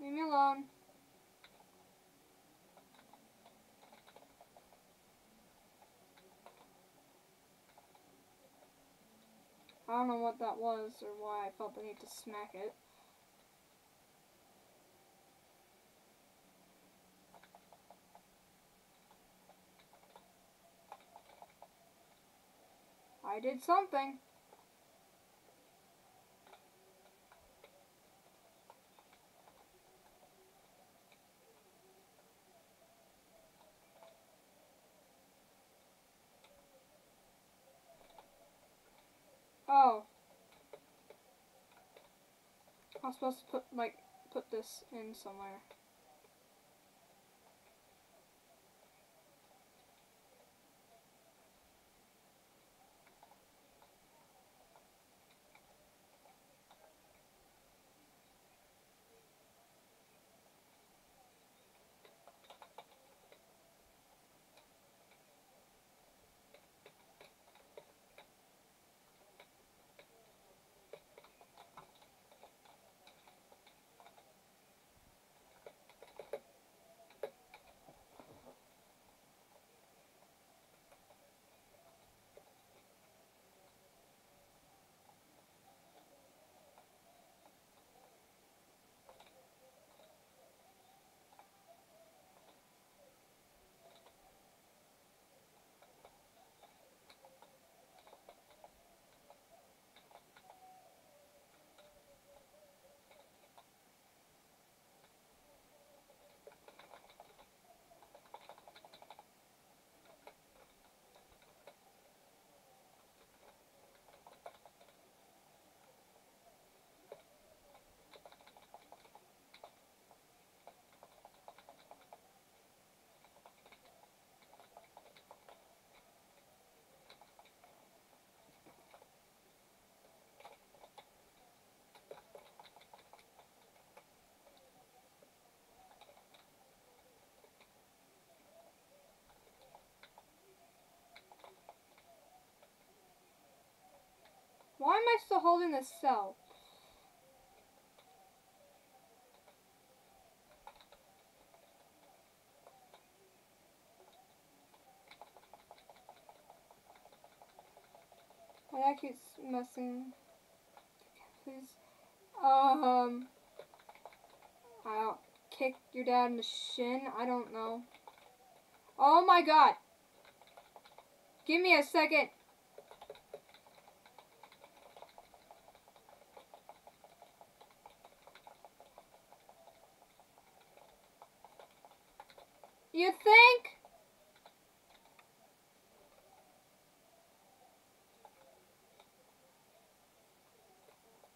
Leave me alone. I don't know what that was or why I felt the need to smack it. I did something. Oh. I was supposed to put, like, put this in somewhere. Why am I still holding the cell? Why that keeps messing? Please, um, I'll kick your dad in the shin. I don't know. Oh my god! Give me a second. You think?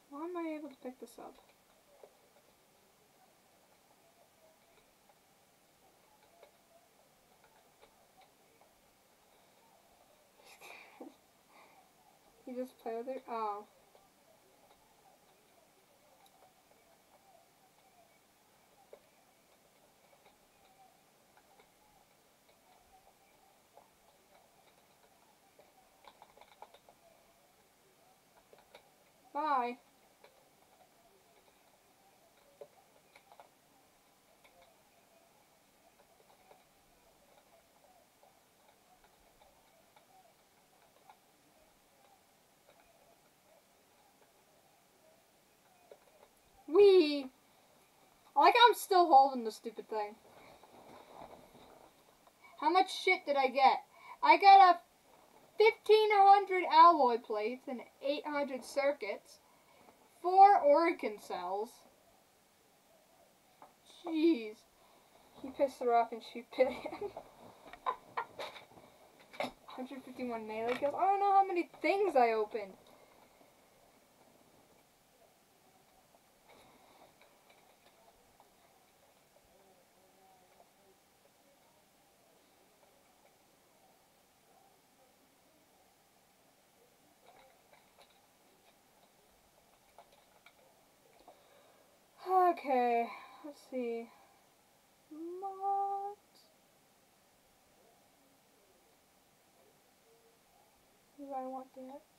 Why am I able to pick this up? <laughs> you just play with it? Oh. Bye. Wee. I like I'm still holding the stupid thing. How much shit did I get? I got a 1500 alloy plates and 800 circuits, 4 Orokin cells. Jeez. He pissed her off and she <laughs> pit him. <laughs> 151 melee kills. I don't know how many things I opened. Okay, let's see. What? Do I want that?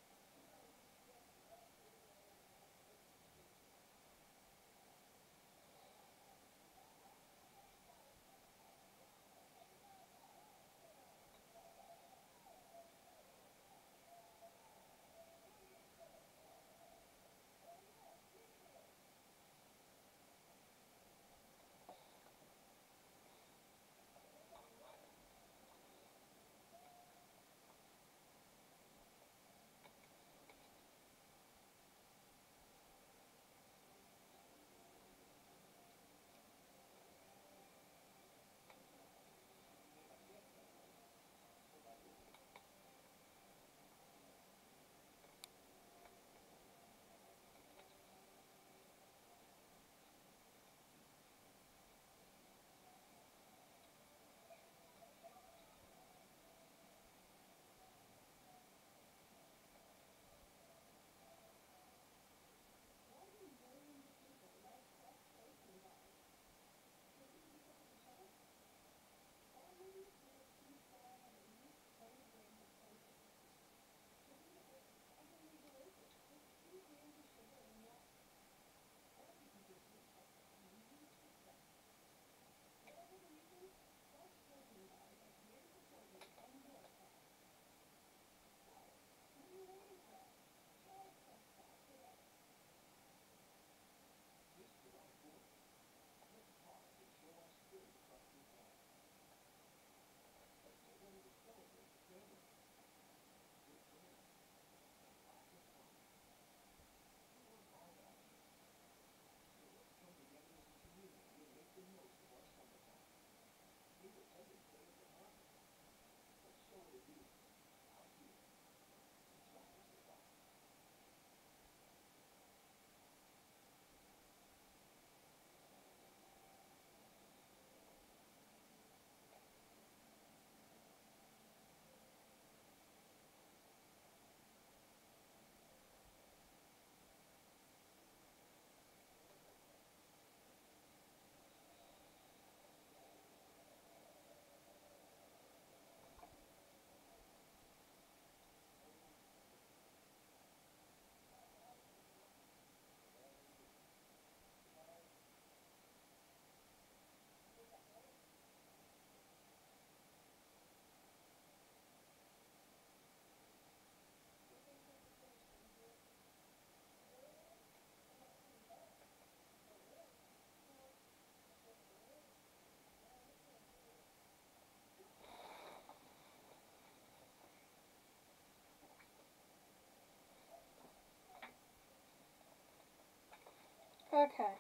Okay.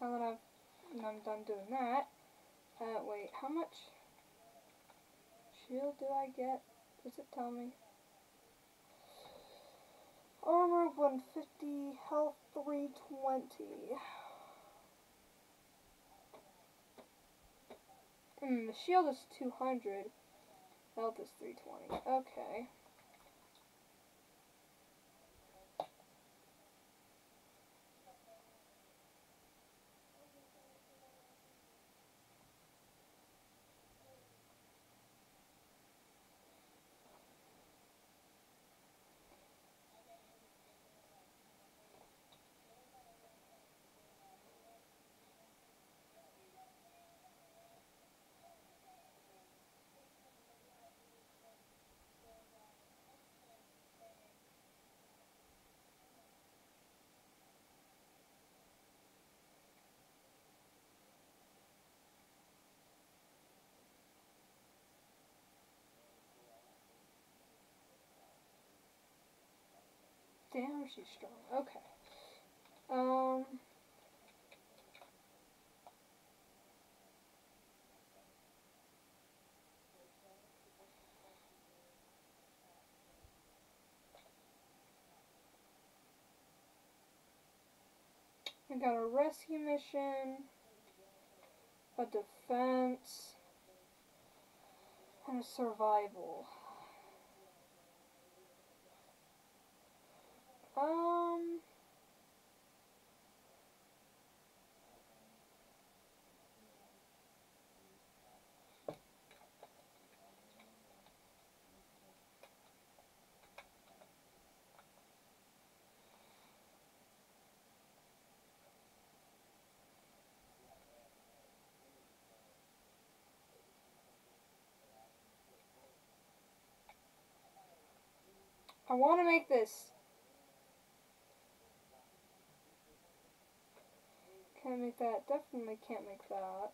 Now that I've I'm done doing that, uh, wait, how much shield do I get? Does it tell me? Armor 150, health 320. Hmm, the shield is 200. Health is 320. Okay. Damn, she's strong. Okay. Um. I got a rescue mission, a defense, and a survival. Um. I want to make this. Can't make that. Definitely can't make that.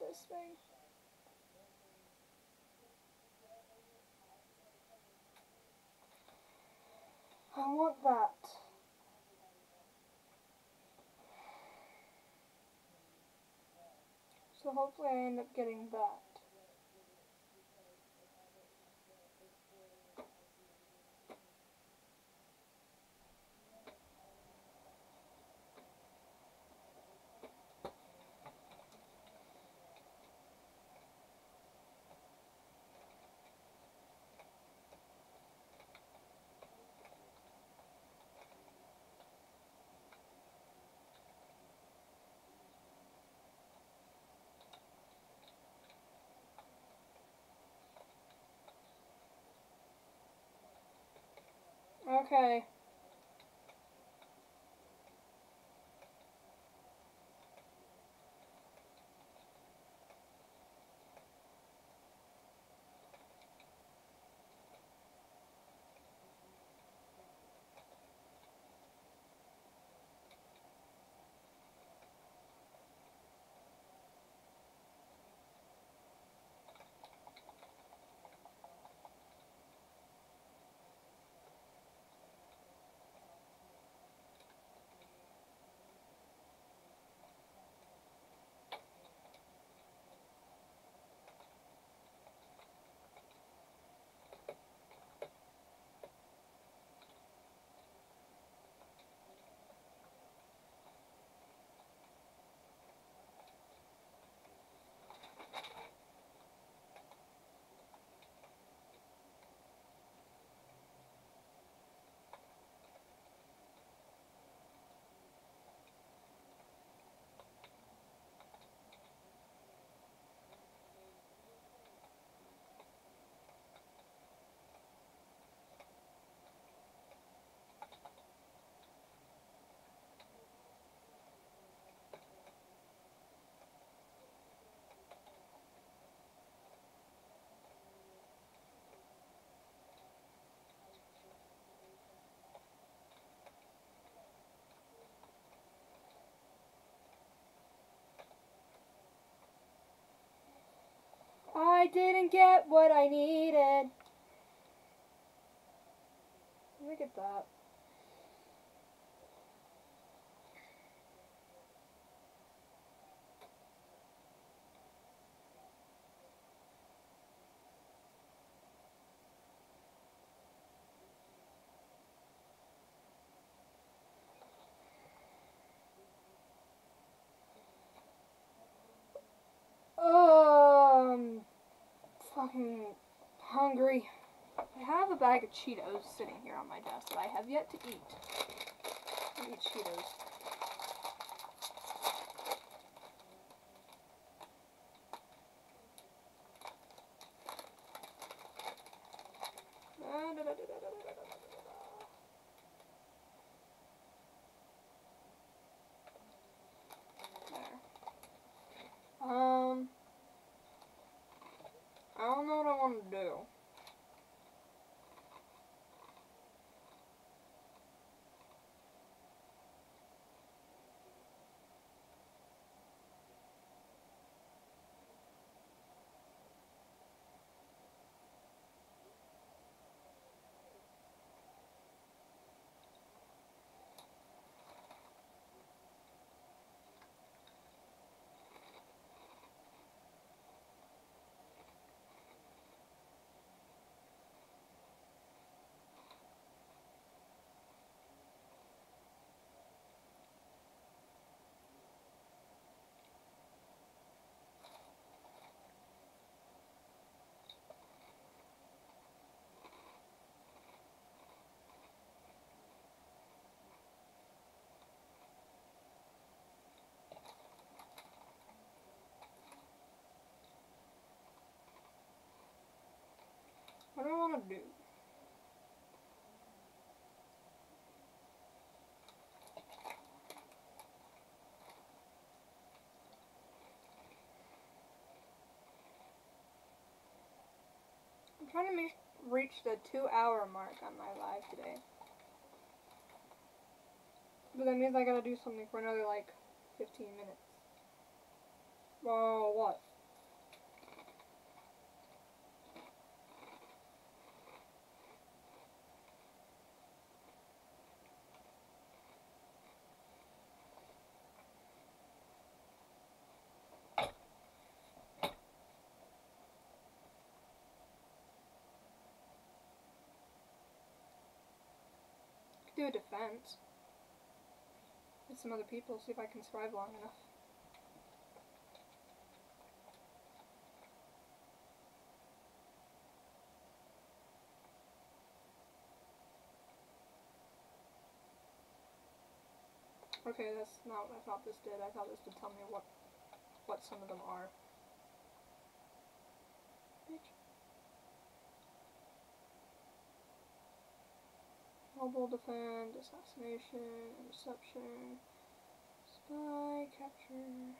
This thing. I want that. So hopefully I end up getting that. Okay. I didn't get what I needed. Look at that. Oh, I'm fucking hungry. I have a bag of Cheetos sitting here on my desk that I have yet to eat. I eat Cheetos. There. Um, I don't know what I want to do. What do I do? I'm trying to make, reach the two hour mark on my live today. But that means I gotta do something for another like 15 minutes. Oh, what? A defense with some other people, see if I can survive long enough. Okay, that's not what I thought this did. I thought this would tell me what what some of them are. Bitch. Mobile defend, assassination, interception, spy, capture.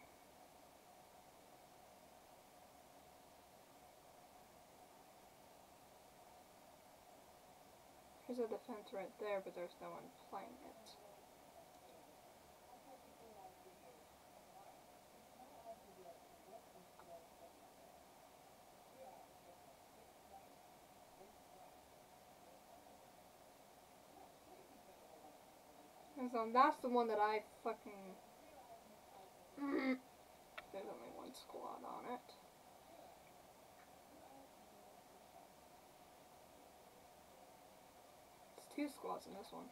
Here's a defense right there, but there's no one playing it. And so that's the one that I fucking. Mm-hmm. There's only one squad on it. It's two squads in this one.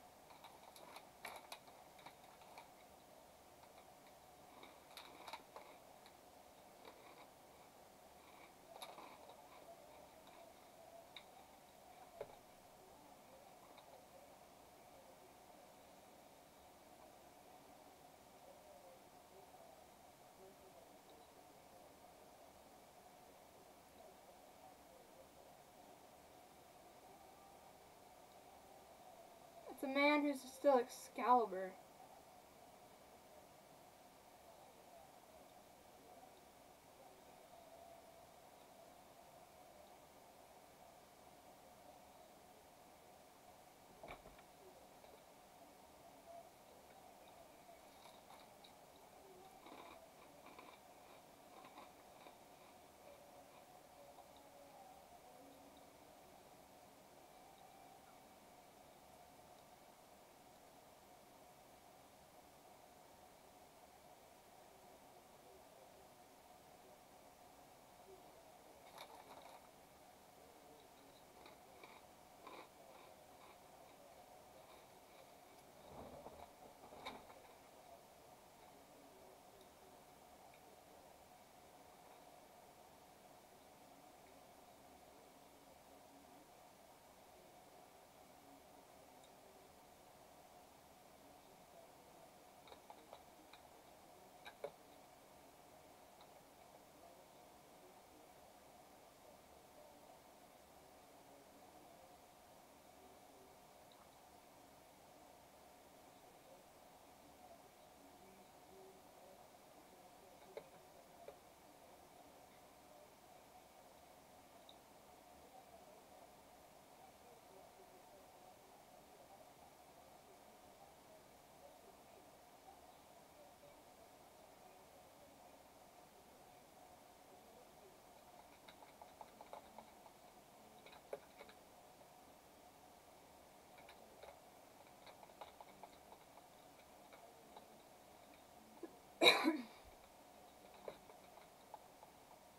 It's a man who's still Excalibur.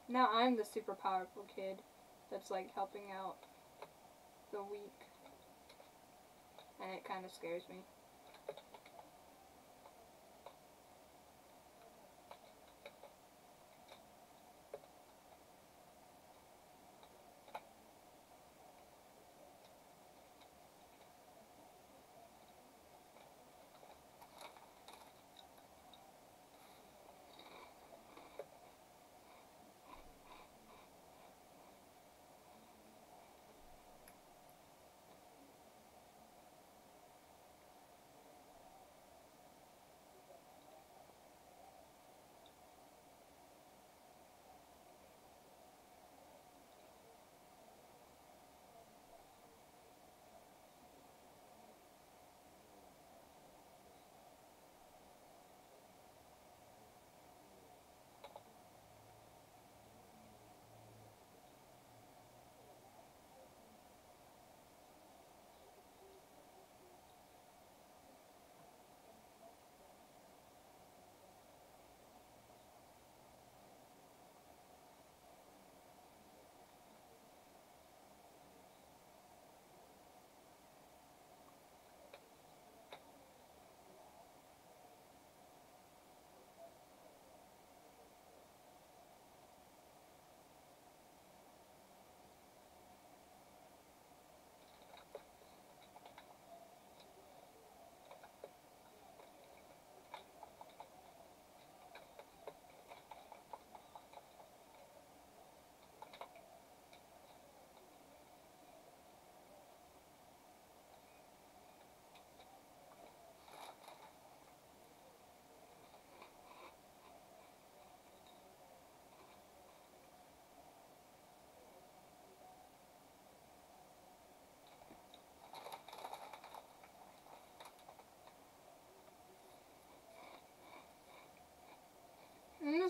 Now I'm the super powerful kid that's like helping out the weak. And it kind of scares me.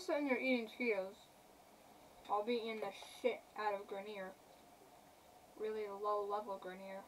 Just sitting here eating Cheetos. I'll be eating the shit out of Grineer. Really low level Grineer.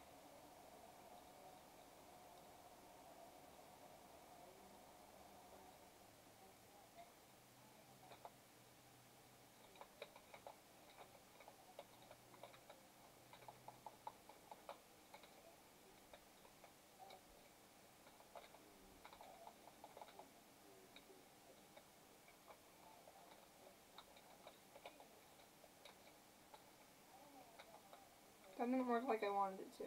That didn't work like I wanted it to.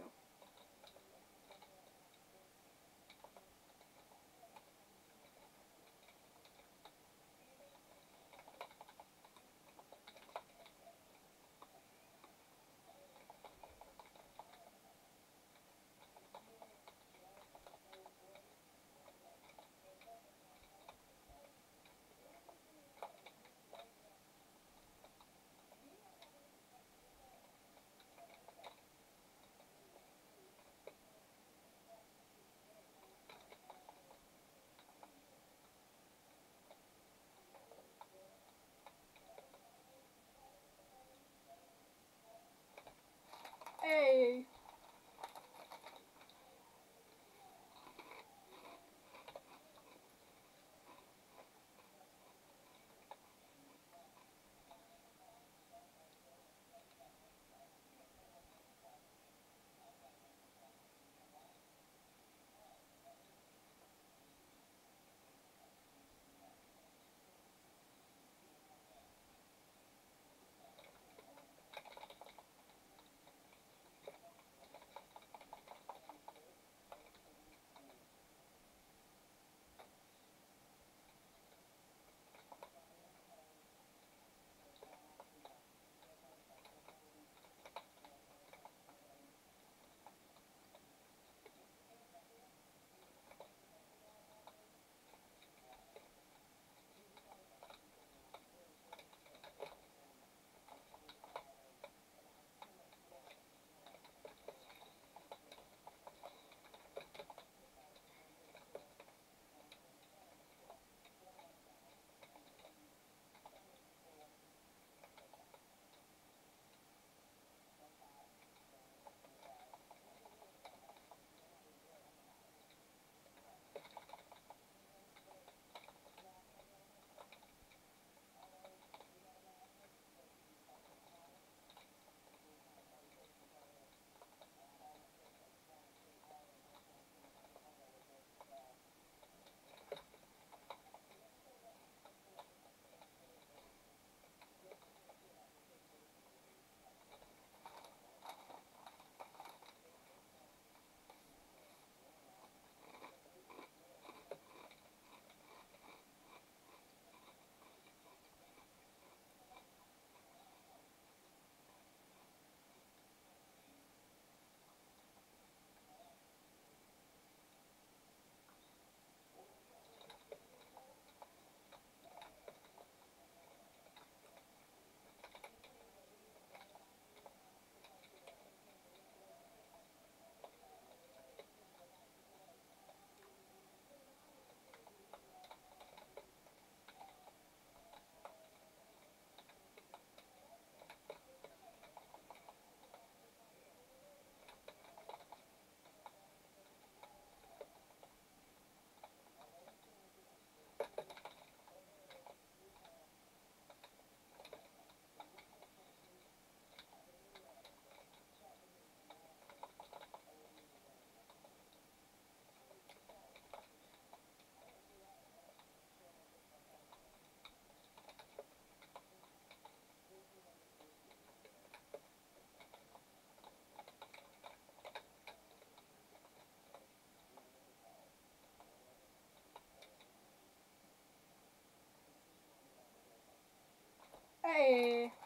Hey.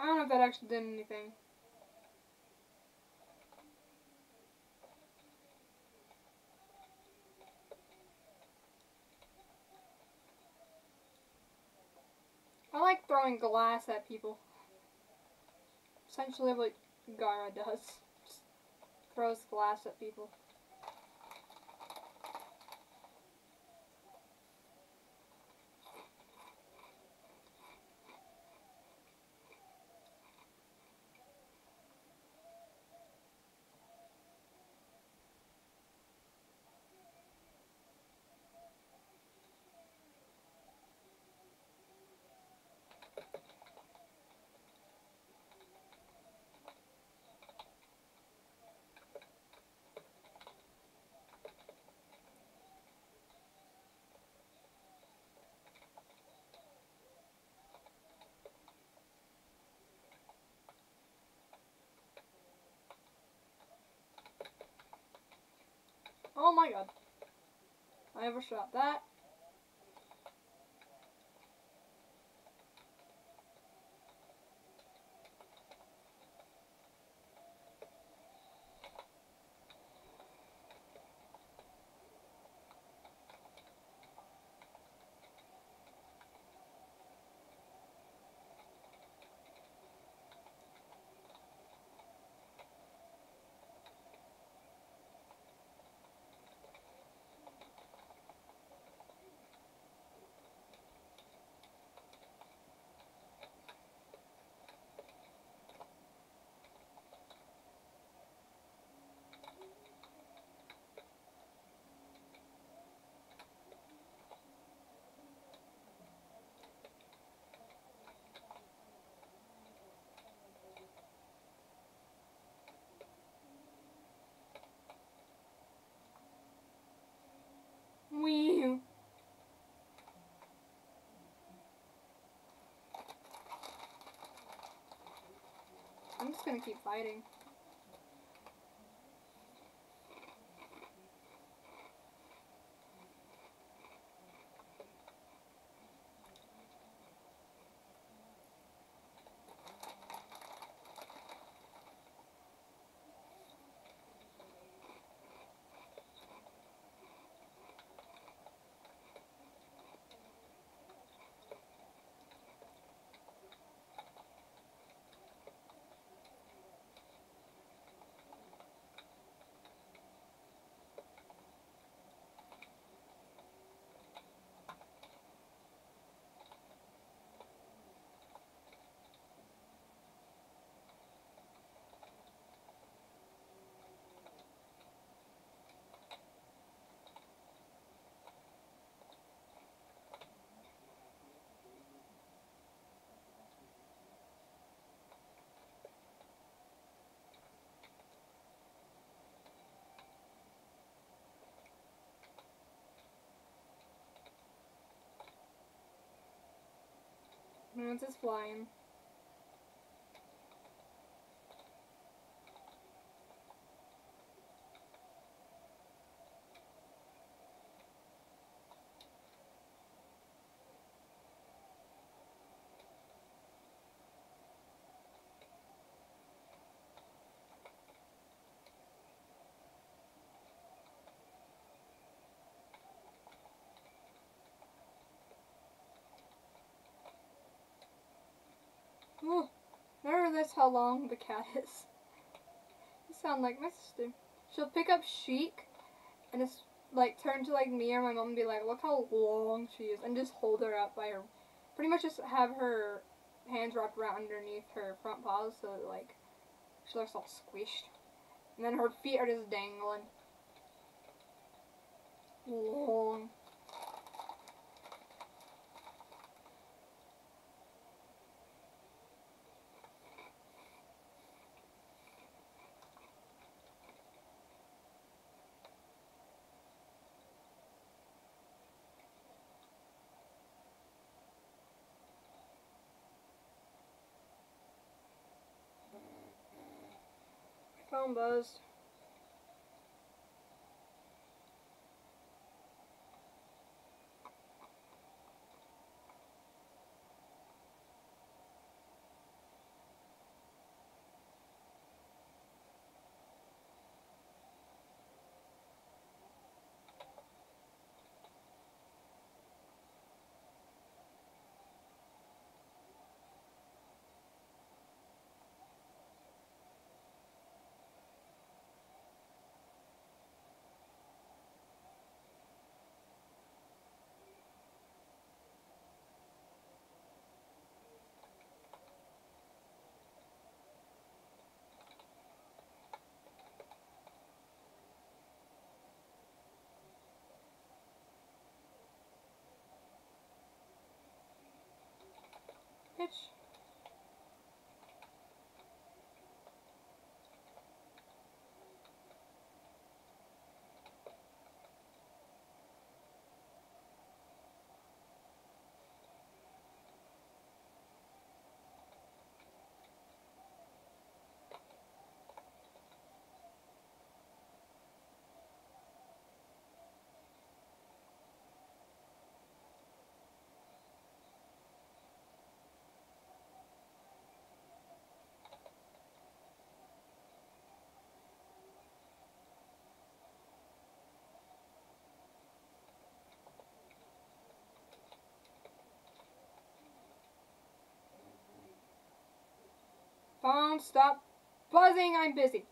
I don't know if that actually did anything. I like throwing glass at people. Essentially what Gara does. Just throws glass at people. Oh my god. I overshot that. I'm just gonna keep fighting. It's just flying. How long the cat <laughs> is? You sound like my sister. She'll pick up Sheik and just like turn to like me or my mom and be like, look how long she is and just hold her up by her pretty much just have her hands wrapped around underneath her front paws so that like she looks all squished. And then her feet are just dangling. Long. bombas. Stop buzzing, I'm busy.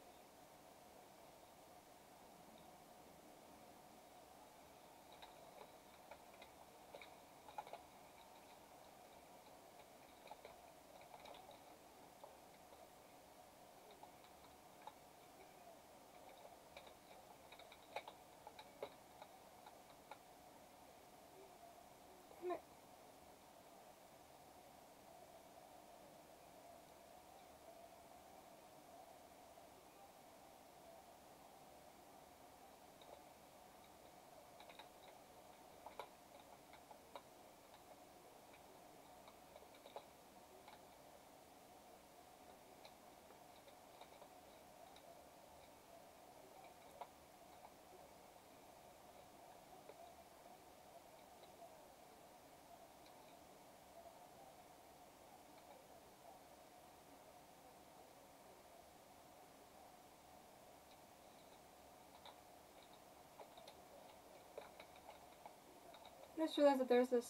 I just realized that there's this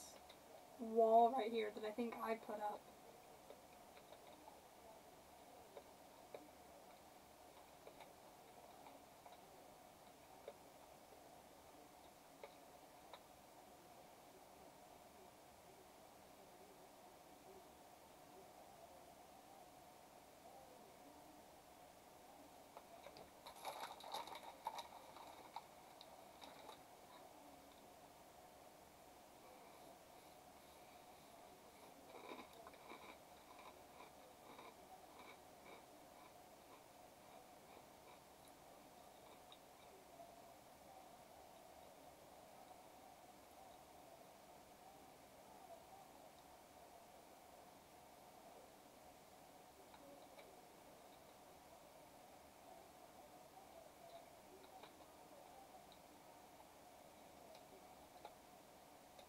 wall right here that I think I put up.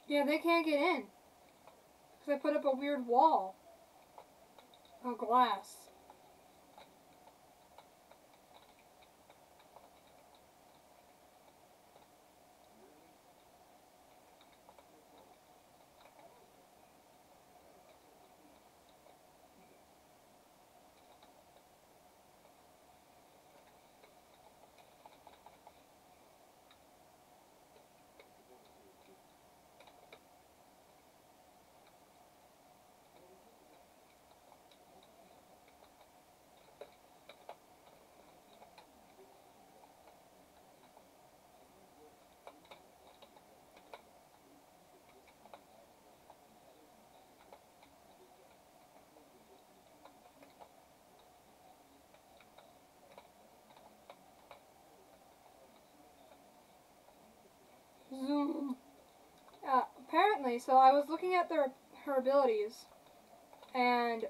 Yeah, they can't get in. Because I put up a weird wall of glass. Recently, so I was looking at their her abilities, and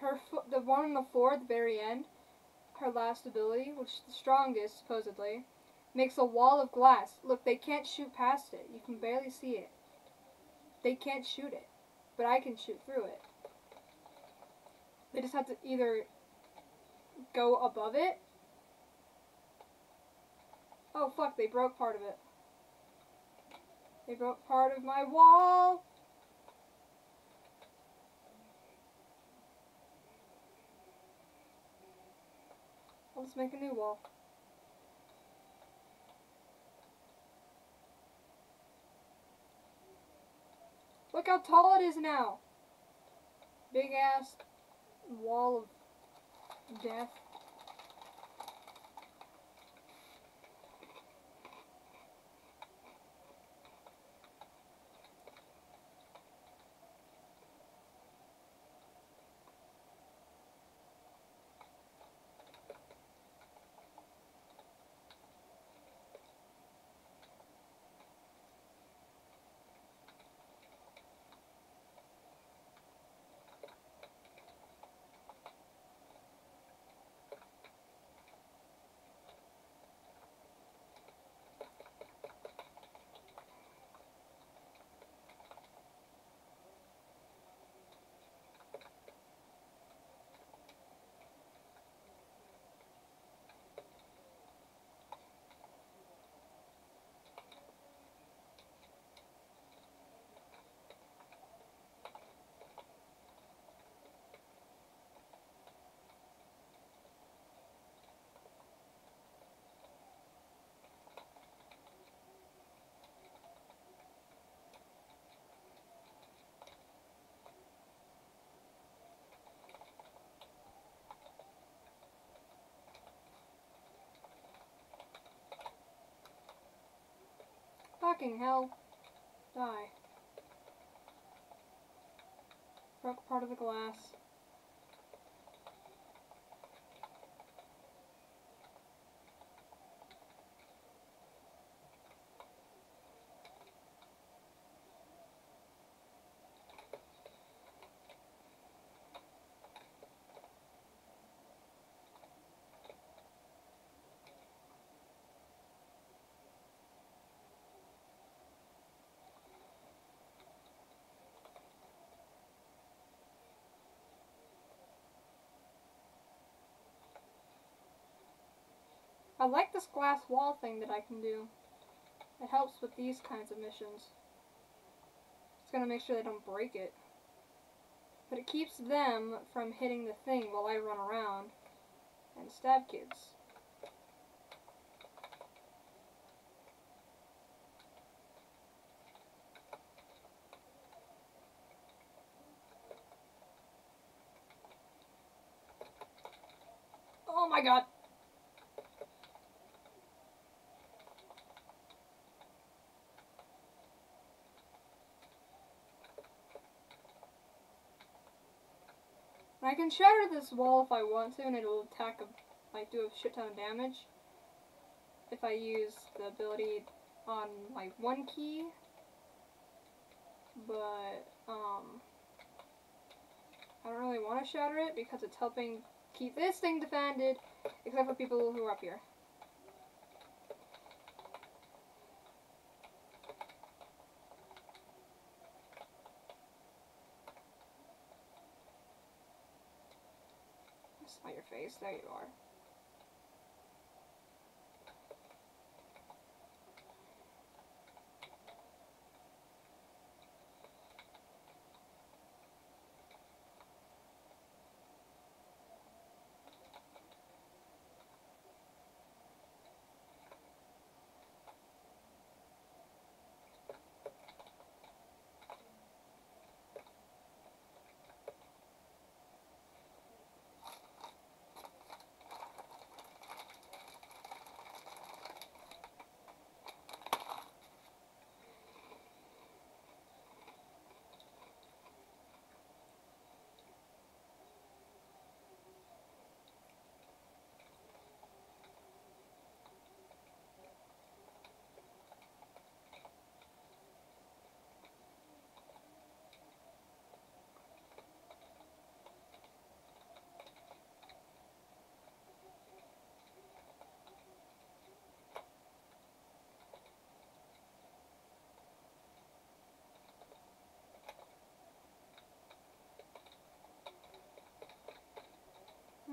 her the one on the floor at the very end, her last ability, which is the strongest supposedly, makes a wall of glass. Look, they can't shoot past it. You can barely see it. They can't shoot it, but I can shoot through it. They just have to either go above it. Oh fuck, they broke part of it. They broke part of my wall. Let's make a new wall. Look how tall it is now. Big ass wall of death. Fucking hell. Die. Broke part of the glass. I like this glass wall thing that I can do. It helps with these kinds of missions. It's gonna make sure they don't break it. But it keeps them from hitting the thing while I run around and stab kids. Oh my god. Can shatter this wall if I want to, and it'll attack, a, like, do a shit ton of damage. If I use the ability on, like, one key. But, um, I don't really want to shatter it because it's helping keep this thing defended, except for people who are up here. That's not your face. There you are.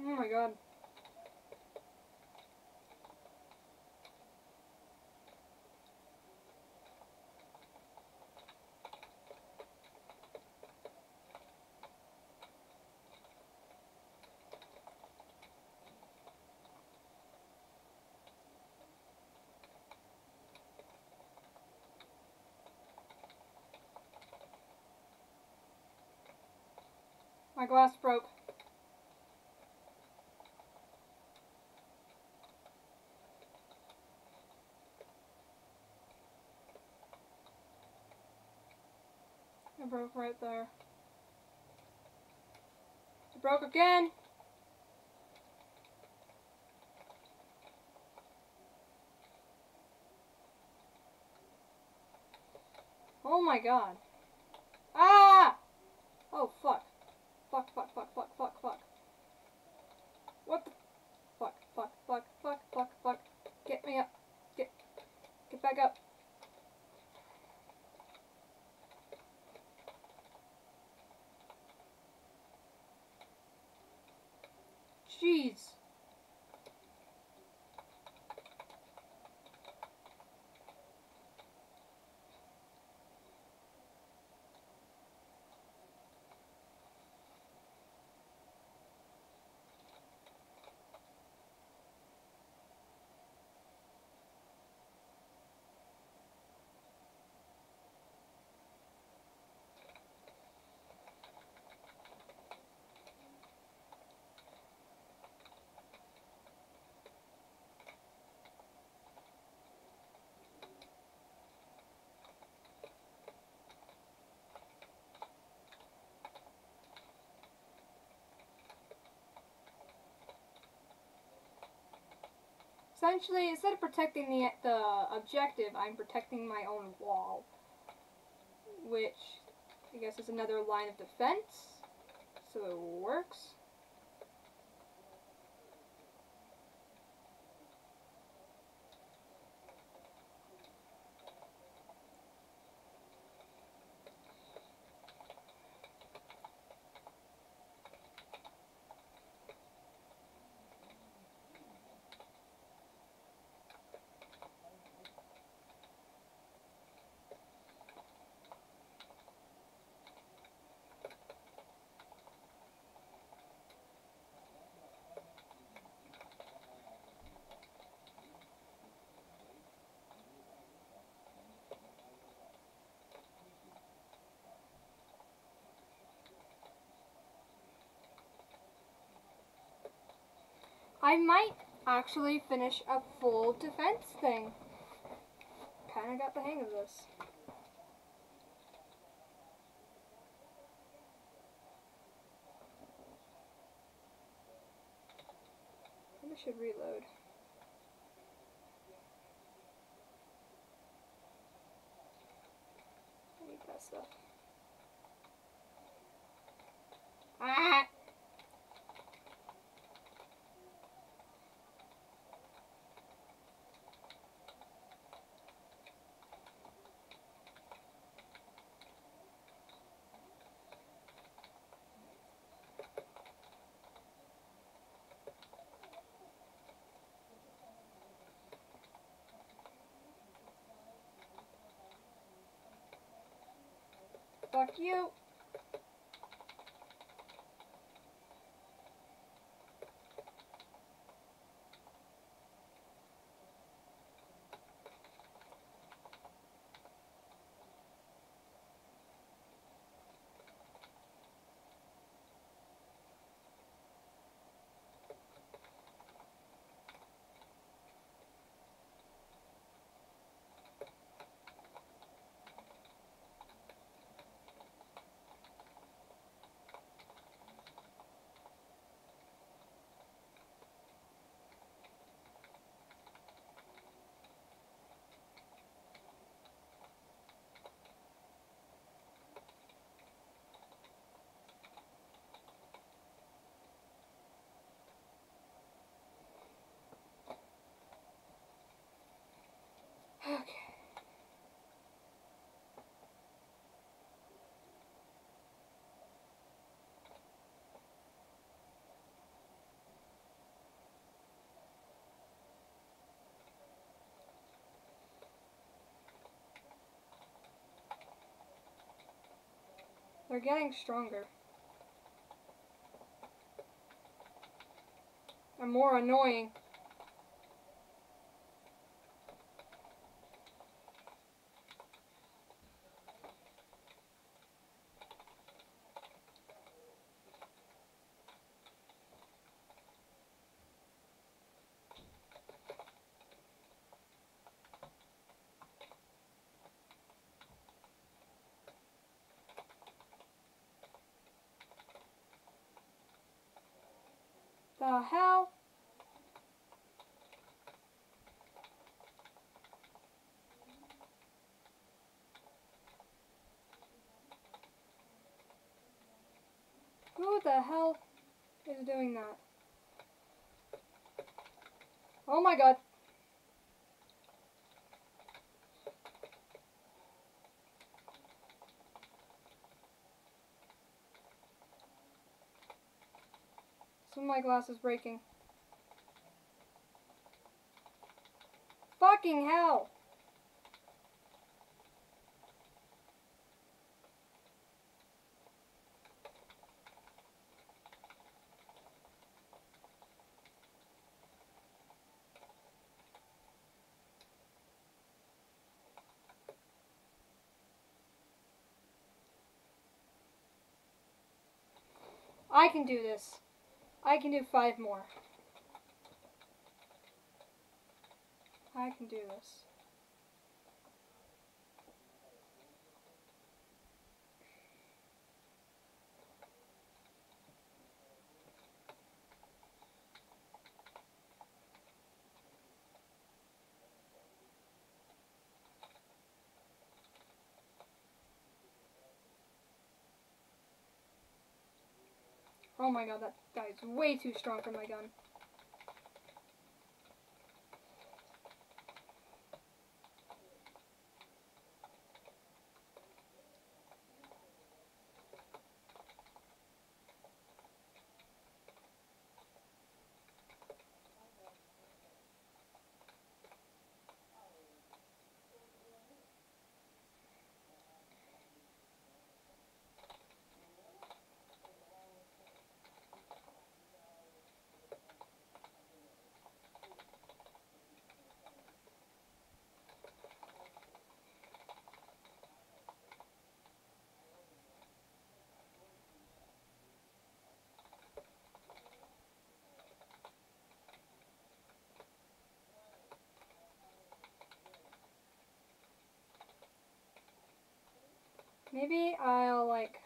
Oh my god. My glass broke. Broke right there. It broke again! Oh my god. Ah! Oh fuck fuck, fuck, fuck, fuck, fuck. What the? Fuck, fuck, fuck, fuck, fuck, fuck. Get me up. Get, get back up. Jeez. Essentially, instead of protecting the, the objective, I'm protecting my own wall. Which, I guess is another line of defense. So it works. I might actually finish a full defense thing. Kinda got the hang of this. I should reload. I need that stuff. Ah! Fuck you. Okay. They're getting stronger. And more annoying. Uh, the hell? Who the hell is doing that? Oh my god. My glass is breaking. Fucking hell! I can do this. I can do five more. I can do this. Oh my god, that guy's way too strong for my gun. Maybe I'll like.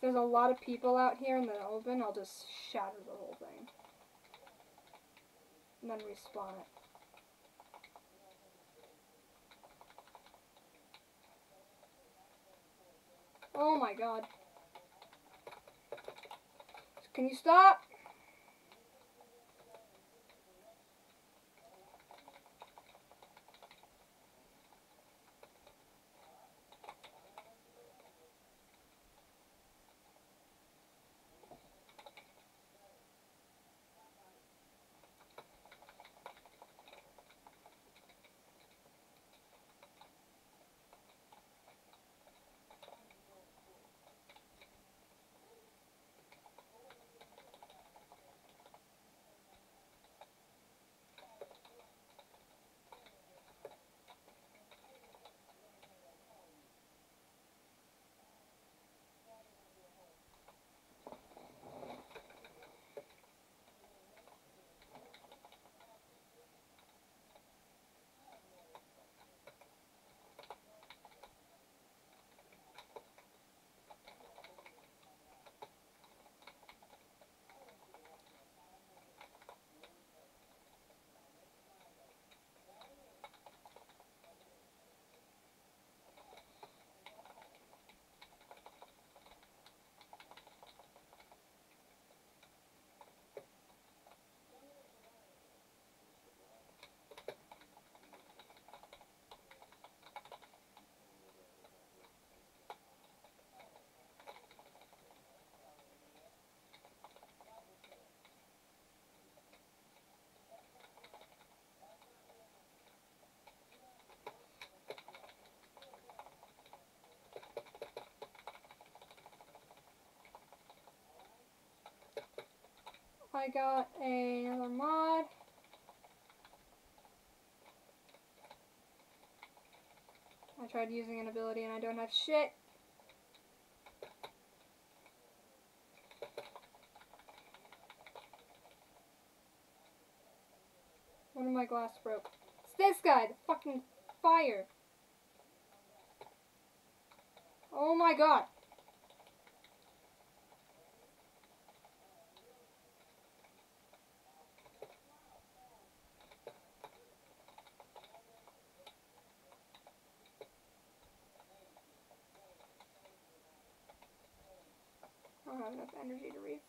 There's a lot of people out here in the open, I'll just shatter the whole thing. And then respawn it. Oh my god. Can you stop? I got another mod. I tried using an ability and I don't have shit. One of my glass broke. It's this guy, the fucking fire. Oh my god. Have enough energy to refill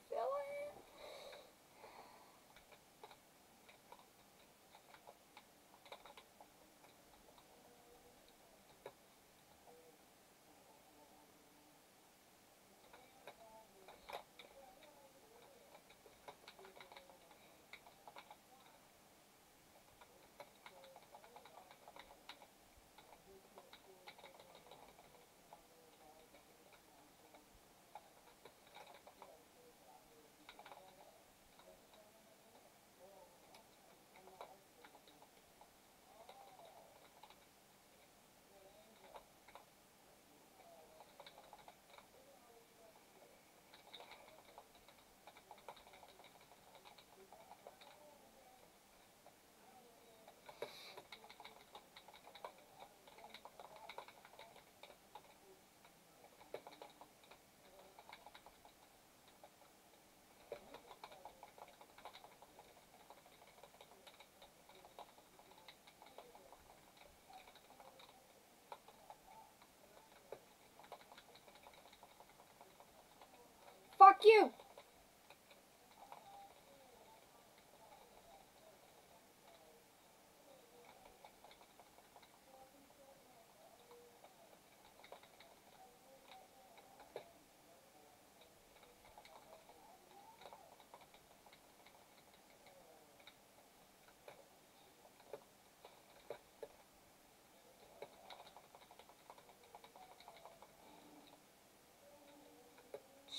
Fuck you!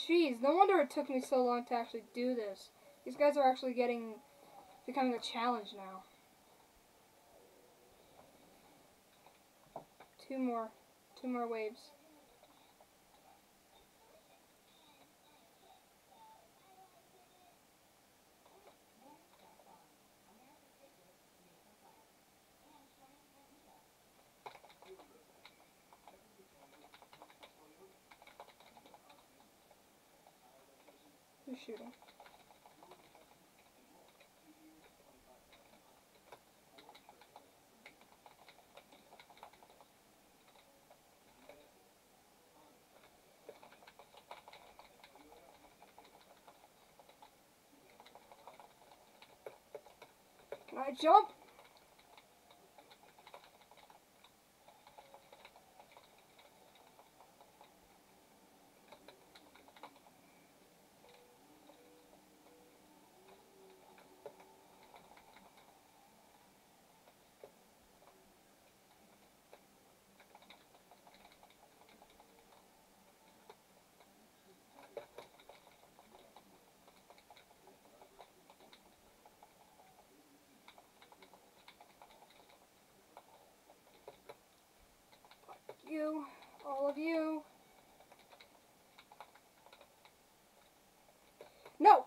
Jeez, no wonder it took me so long to actually do this. These guys are actually getting, becoming a challenge now. Two more, two more waves. Who's shooting? Can Jump? You, all of you. No!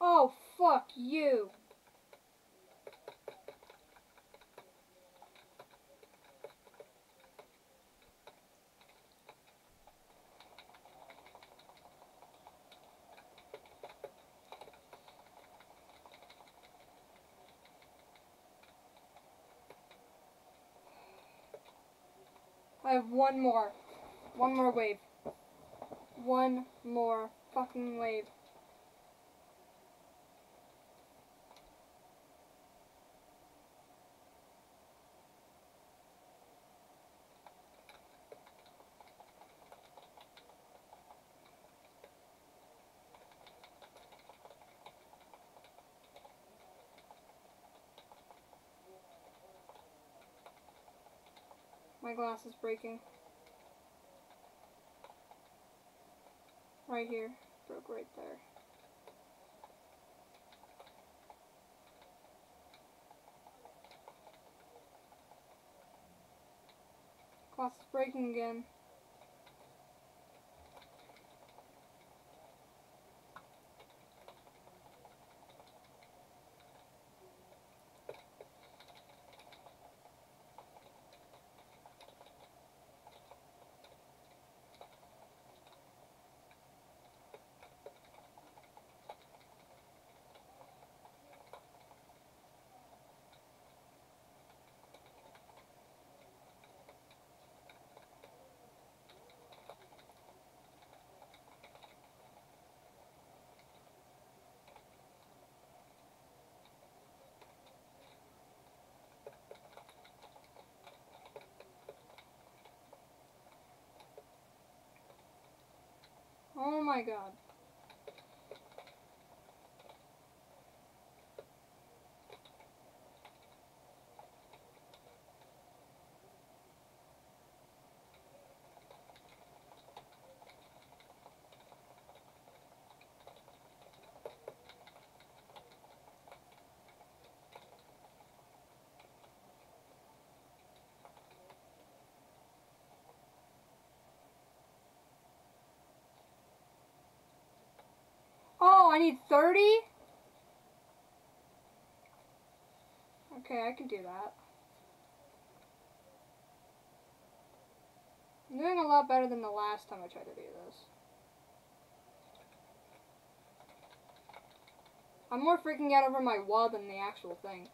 Oh, fuck you. I have one more. One more wave. One more fucking wave. My glass is breaking. Right here. Broke right there. Glass is breaking again. Oh my god. Oh, I need 30? Okay, I can do that. I'm doing a lot better than the last time I tried to do this. I'm more freaking out over my wall than the actual thing.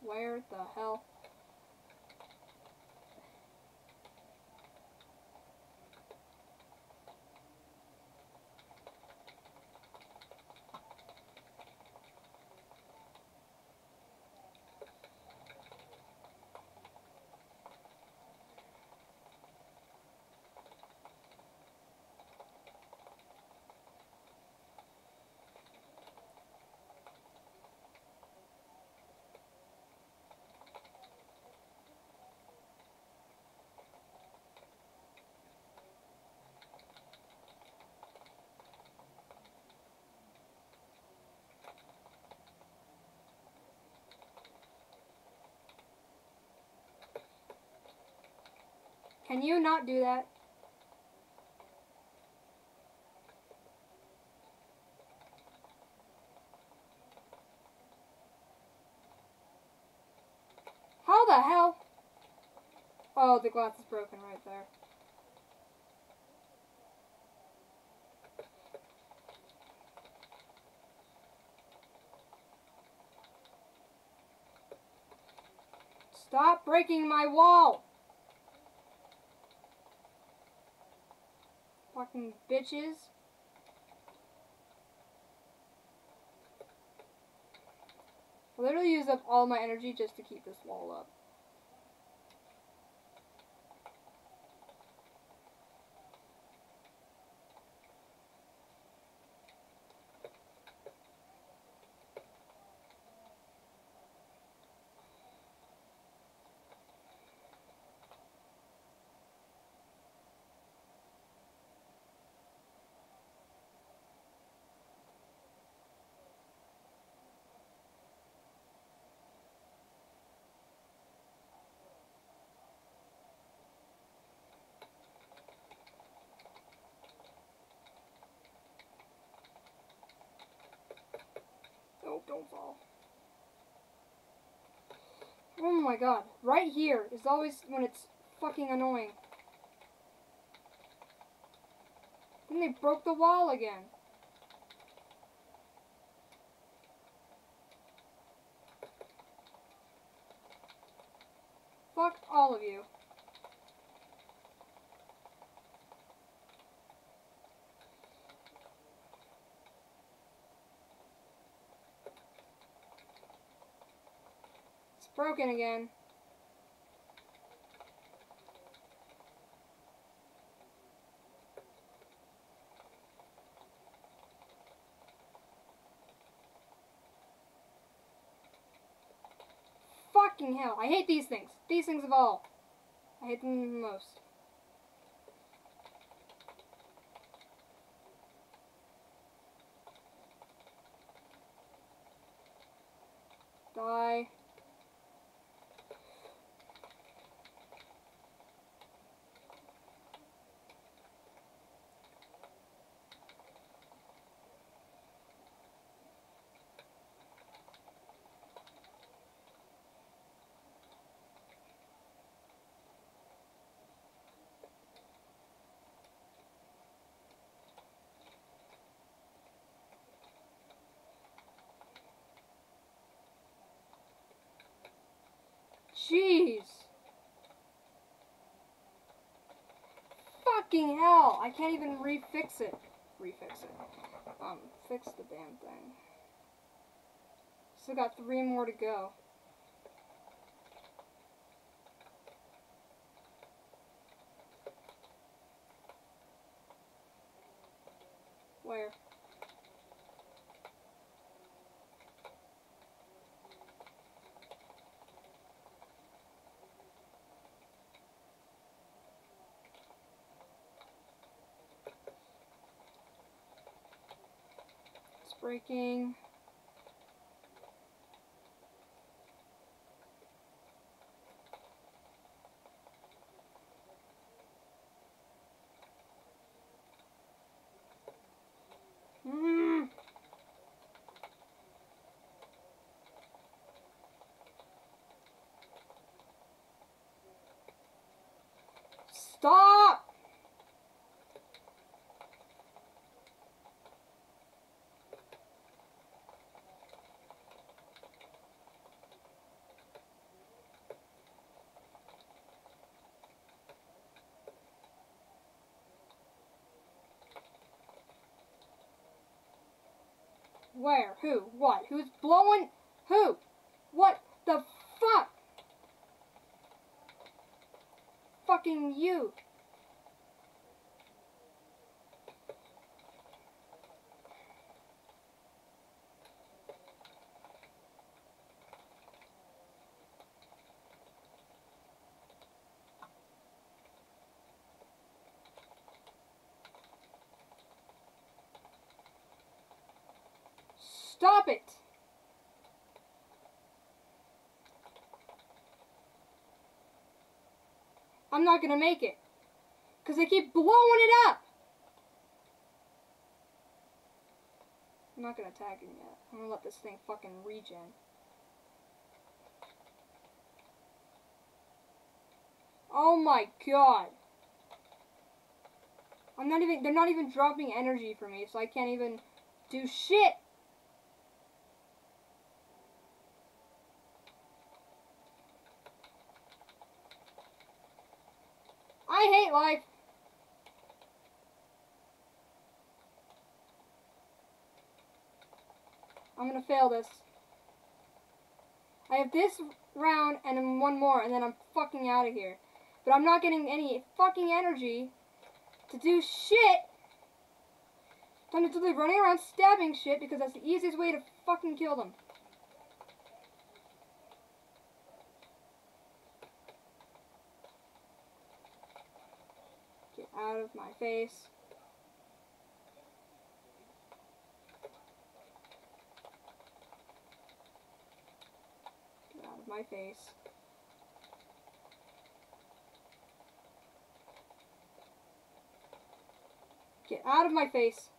Where the hell? Can you not do that? How the hell? Oh, the glass is broken right there. Stop breaking my wall! Fucking bitches. I literally used up all my energy just to keep this wall up. Oh, don't fall. Oh my god. Right here is always when it's fucking annoying. Then they broke the wall again. Fuck all of you. It's broken again. Fucking hell. I hate these things. These things of all. I hate them the most. Die. Jeez. Fucking hell. I can't even refix it. Refix it. Um, fix the damn thing. Still got three more to go. Where? Breaking. Mm. Stop! Where? Who? What? Who's blowing? Who? What the fuck? Fucking you. Stop it! I'm not gonna make it. Because they keep blowing it up! I'm not gonna attack him yet. I'm gonna let this thing fucking regen. Oh my god! I'm not even, they're not even dropping energy for me, so I can't even do shit! I hate life. I'm gonna fail this. I have this round and then one more and then I'm fucking out of here. But I'm not getting any fucking energy to do shit. I'm literally running around stabbing shit because that's the easiest way to fucking kill them. Out of my face. Get out of my face. Get out of my face.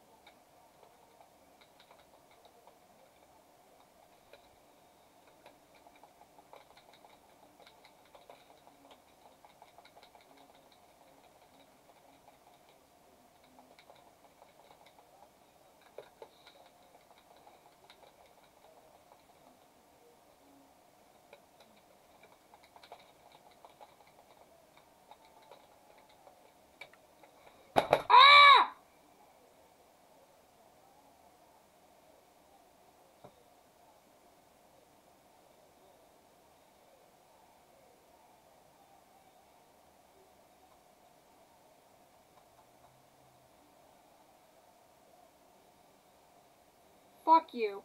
Ah! Fuck you.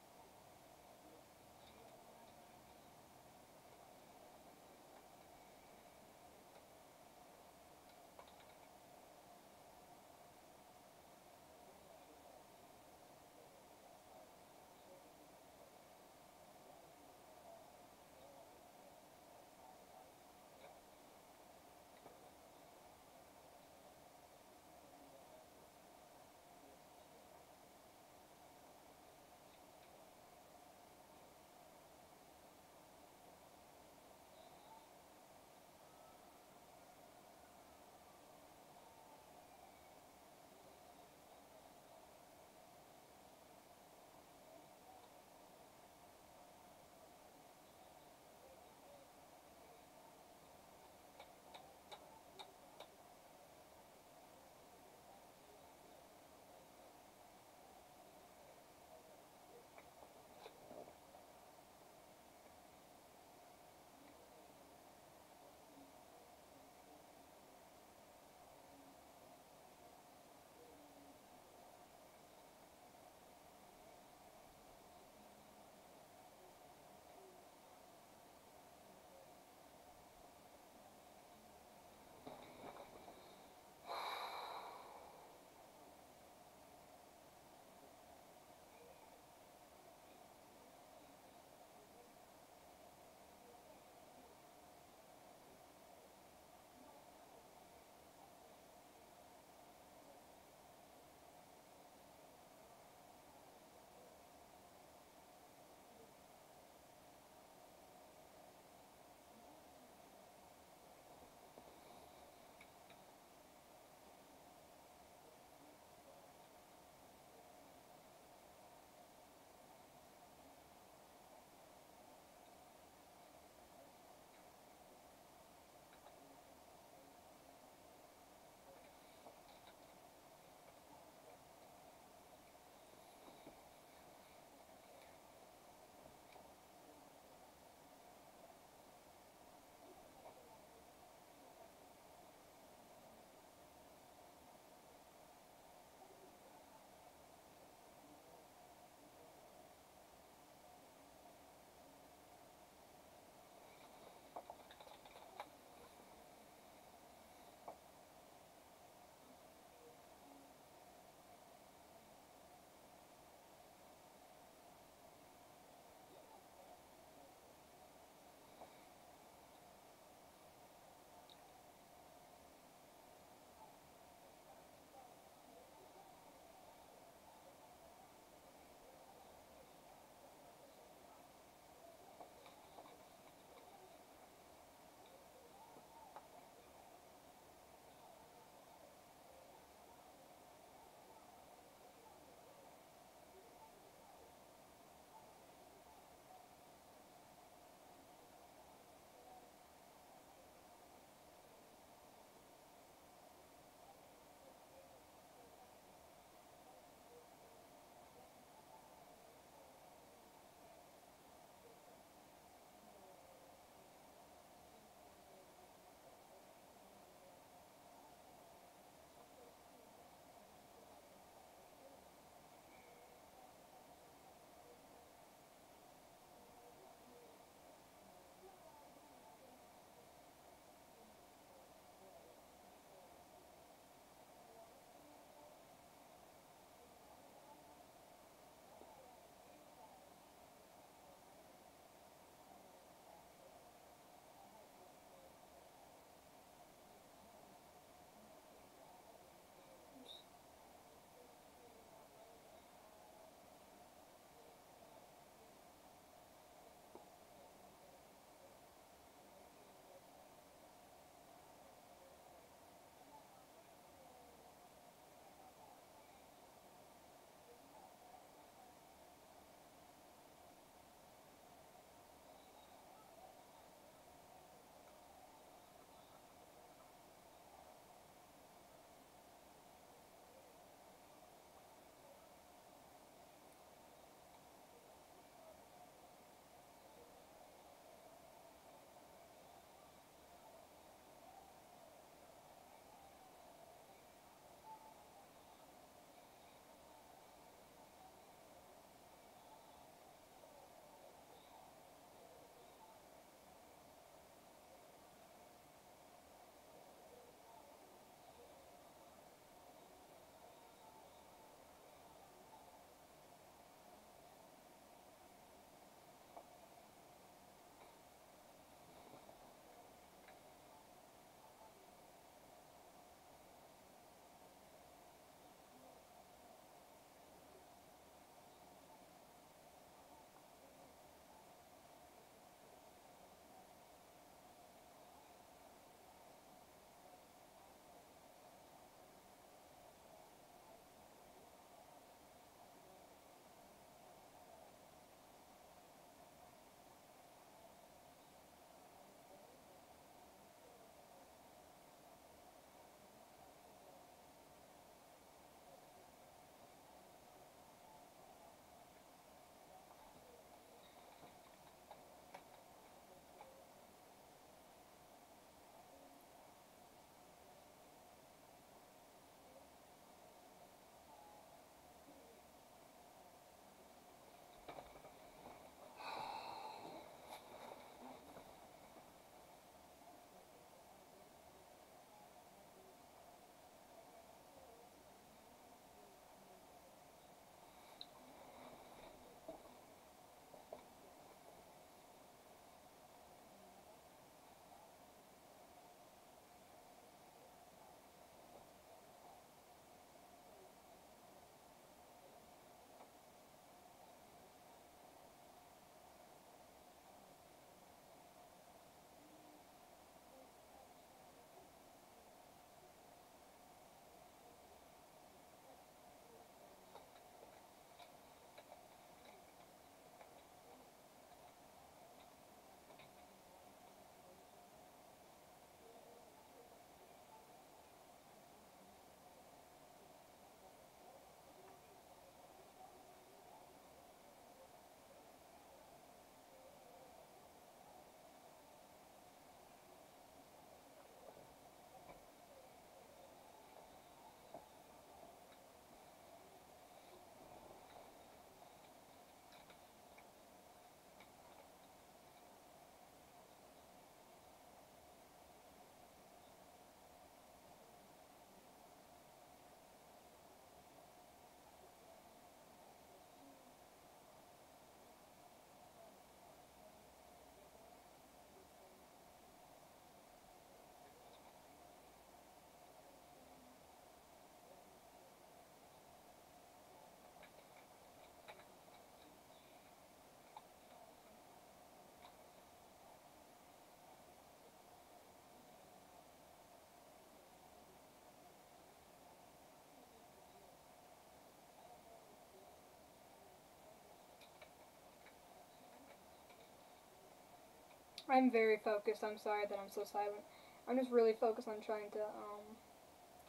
I'm very focused. I'm sorry that I'm so silent. I'm just really focused on trying to um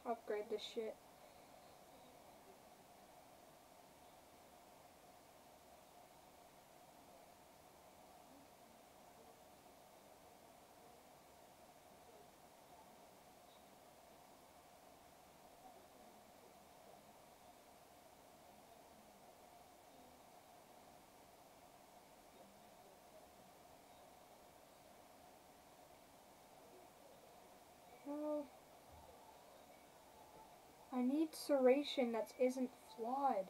upgrade this shit. No. I need serration that isn't flawed.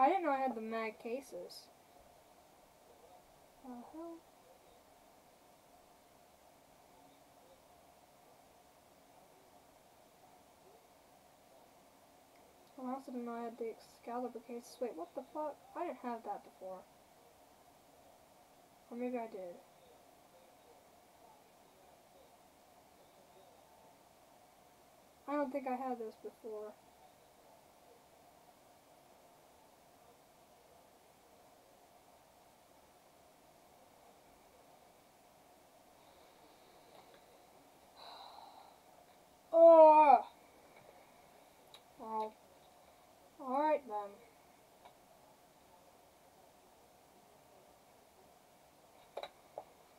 I didn't know I had the mag cases. The hell? I also didn't know I had the Excalibur cases. Wait, what the fuck? I didn't have that before. Or maybe I did. I don't think I had this before. Oh! Well, alright then.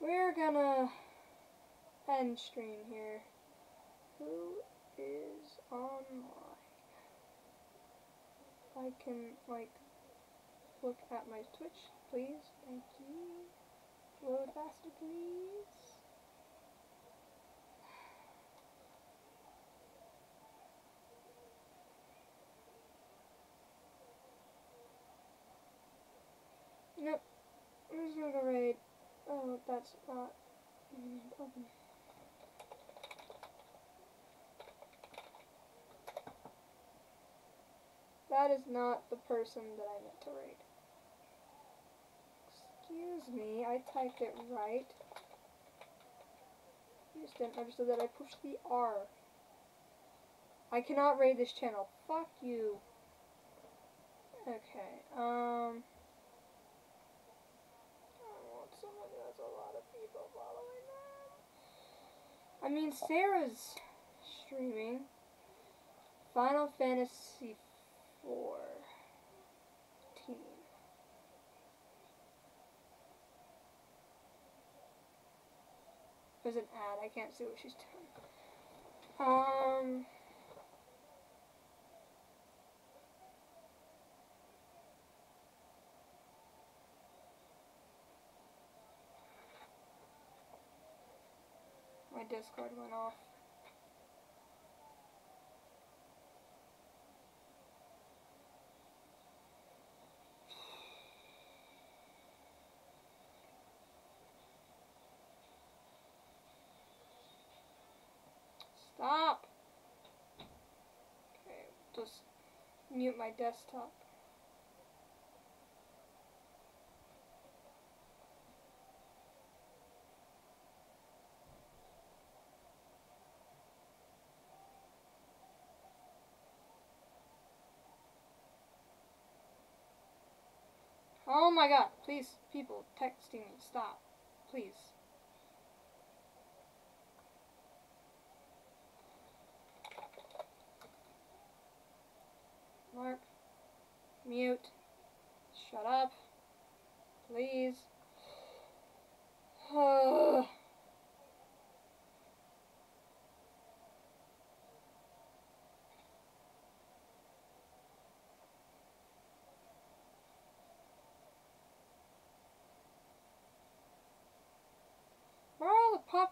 We're gonna end stream here. Who is online? I can, like, look at my Twitch, please. Thank you. Load faster, please. <sighs> Nope. I'm just gonna go raid. Oh, that's not mm, open. That is not the person that I meant to write. Excuse me, I typed it right. Just didn't understand that I pushed the R. I cannot raid this channel. Fuck you. Okay, um... I want someone who has a lot of people following them. I mean, Sarah's streaming. Final Fantasy 4 team. There's an ad. I can't see what she's doing. Um. My Discord went off. Stop! Okay, just mute my desktop. Oh my god, please, people, texting me, stop, please. Mark, mute, shut up, please. Where are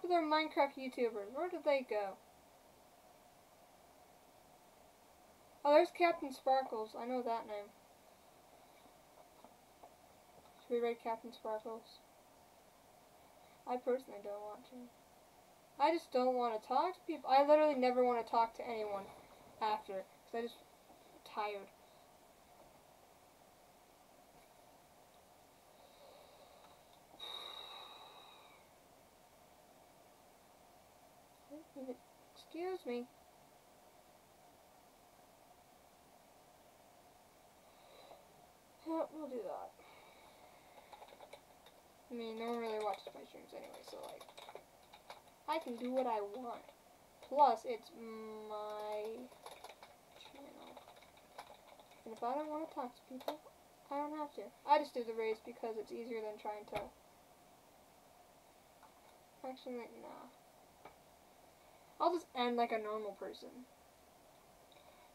the Minecraft YouTubers? Where did they go? Oh, there's Captain Sparkles. I know that name. Should we raid Captain Sparkles? I personally don't want to. I just don't want to talk to people. I literally never want to talk to anyone after. Because I just tired. Excuse me. Yeah, we'll do that. I mean, no one really watches my streams anyway, so like, I can do what I want. Plus, it's my channel. And if I don't want to talk to people, I don't have to. I just do the race because it's easier than trying to. Actually, nah. I'll just end like a normal person.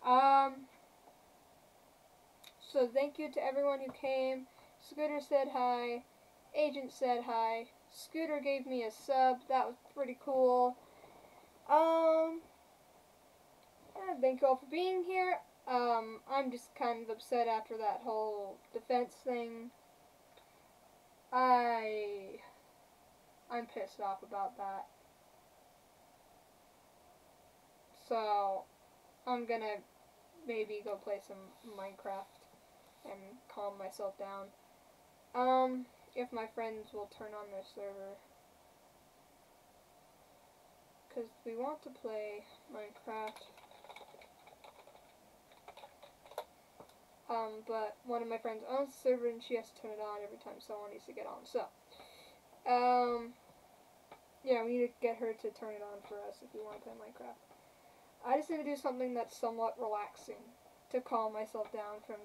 Um, so thank you to everyone who came. Scooter said hi. Agent said hi. Scooter gave me a sub. That was pretty cool. Um, yeah, thank you all for being here. Um, I'm just kind of upset after that whole defense thing. I, I'm pissed off about that. So, I'm gonna maybe go play some Minecraft and calm myself down. Um, if my friends will turn on their server. Because we want to play Minecraft. Um, but one of my friends owns the server and she has to turn it on every time someone needs to get on. So, um, yeah, we need to get her to turn it on for us if we want to play Minecraft. I just need to do something that's somewhat relaxing to calm myself down from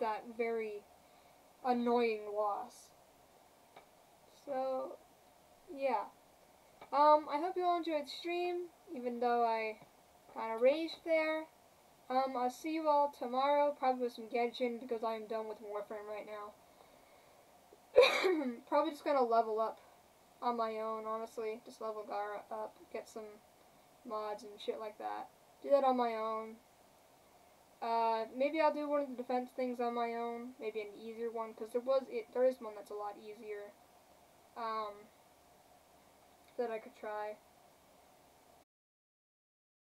that very annoying loss. So, yeah. Um, I hope you all enjoyed the stream, even though I kind of raged there. Um, I'll see you all tomorrow, probably with some Genshin, because I am done with Warframe right now. <coughs> probably just gonna level up on my own, honestly. Just level Gara up, get some mods and shit like that do that on my own. Uh, maybe I'll do one of the defense things on my own. Maybe an easier one, because there was it. There is one that's a lot easier. Um, that I could try.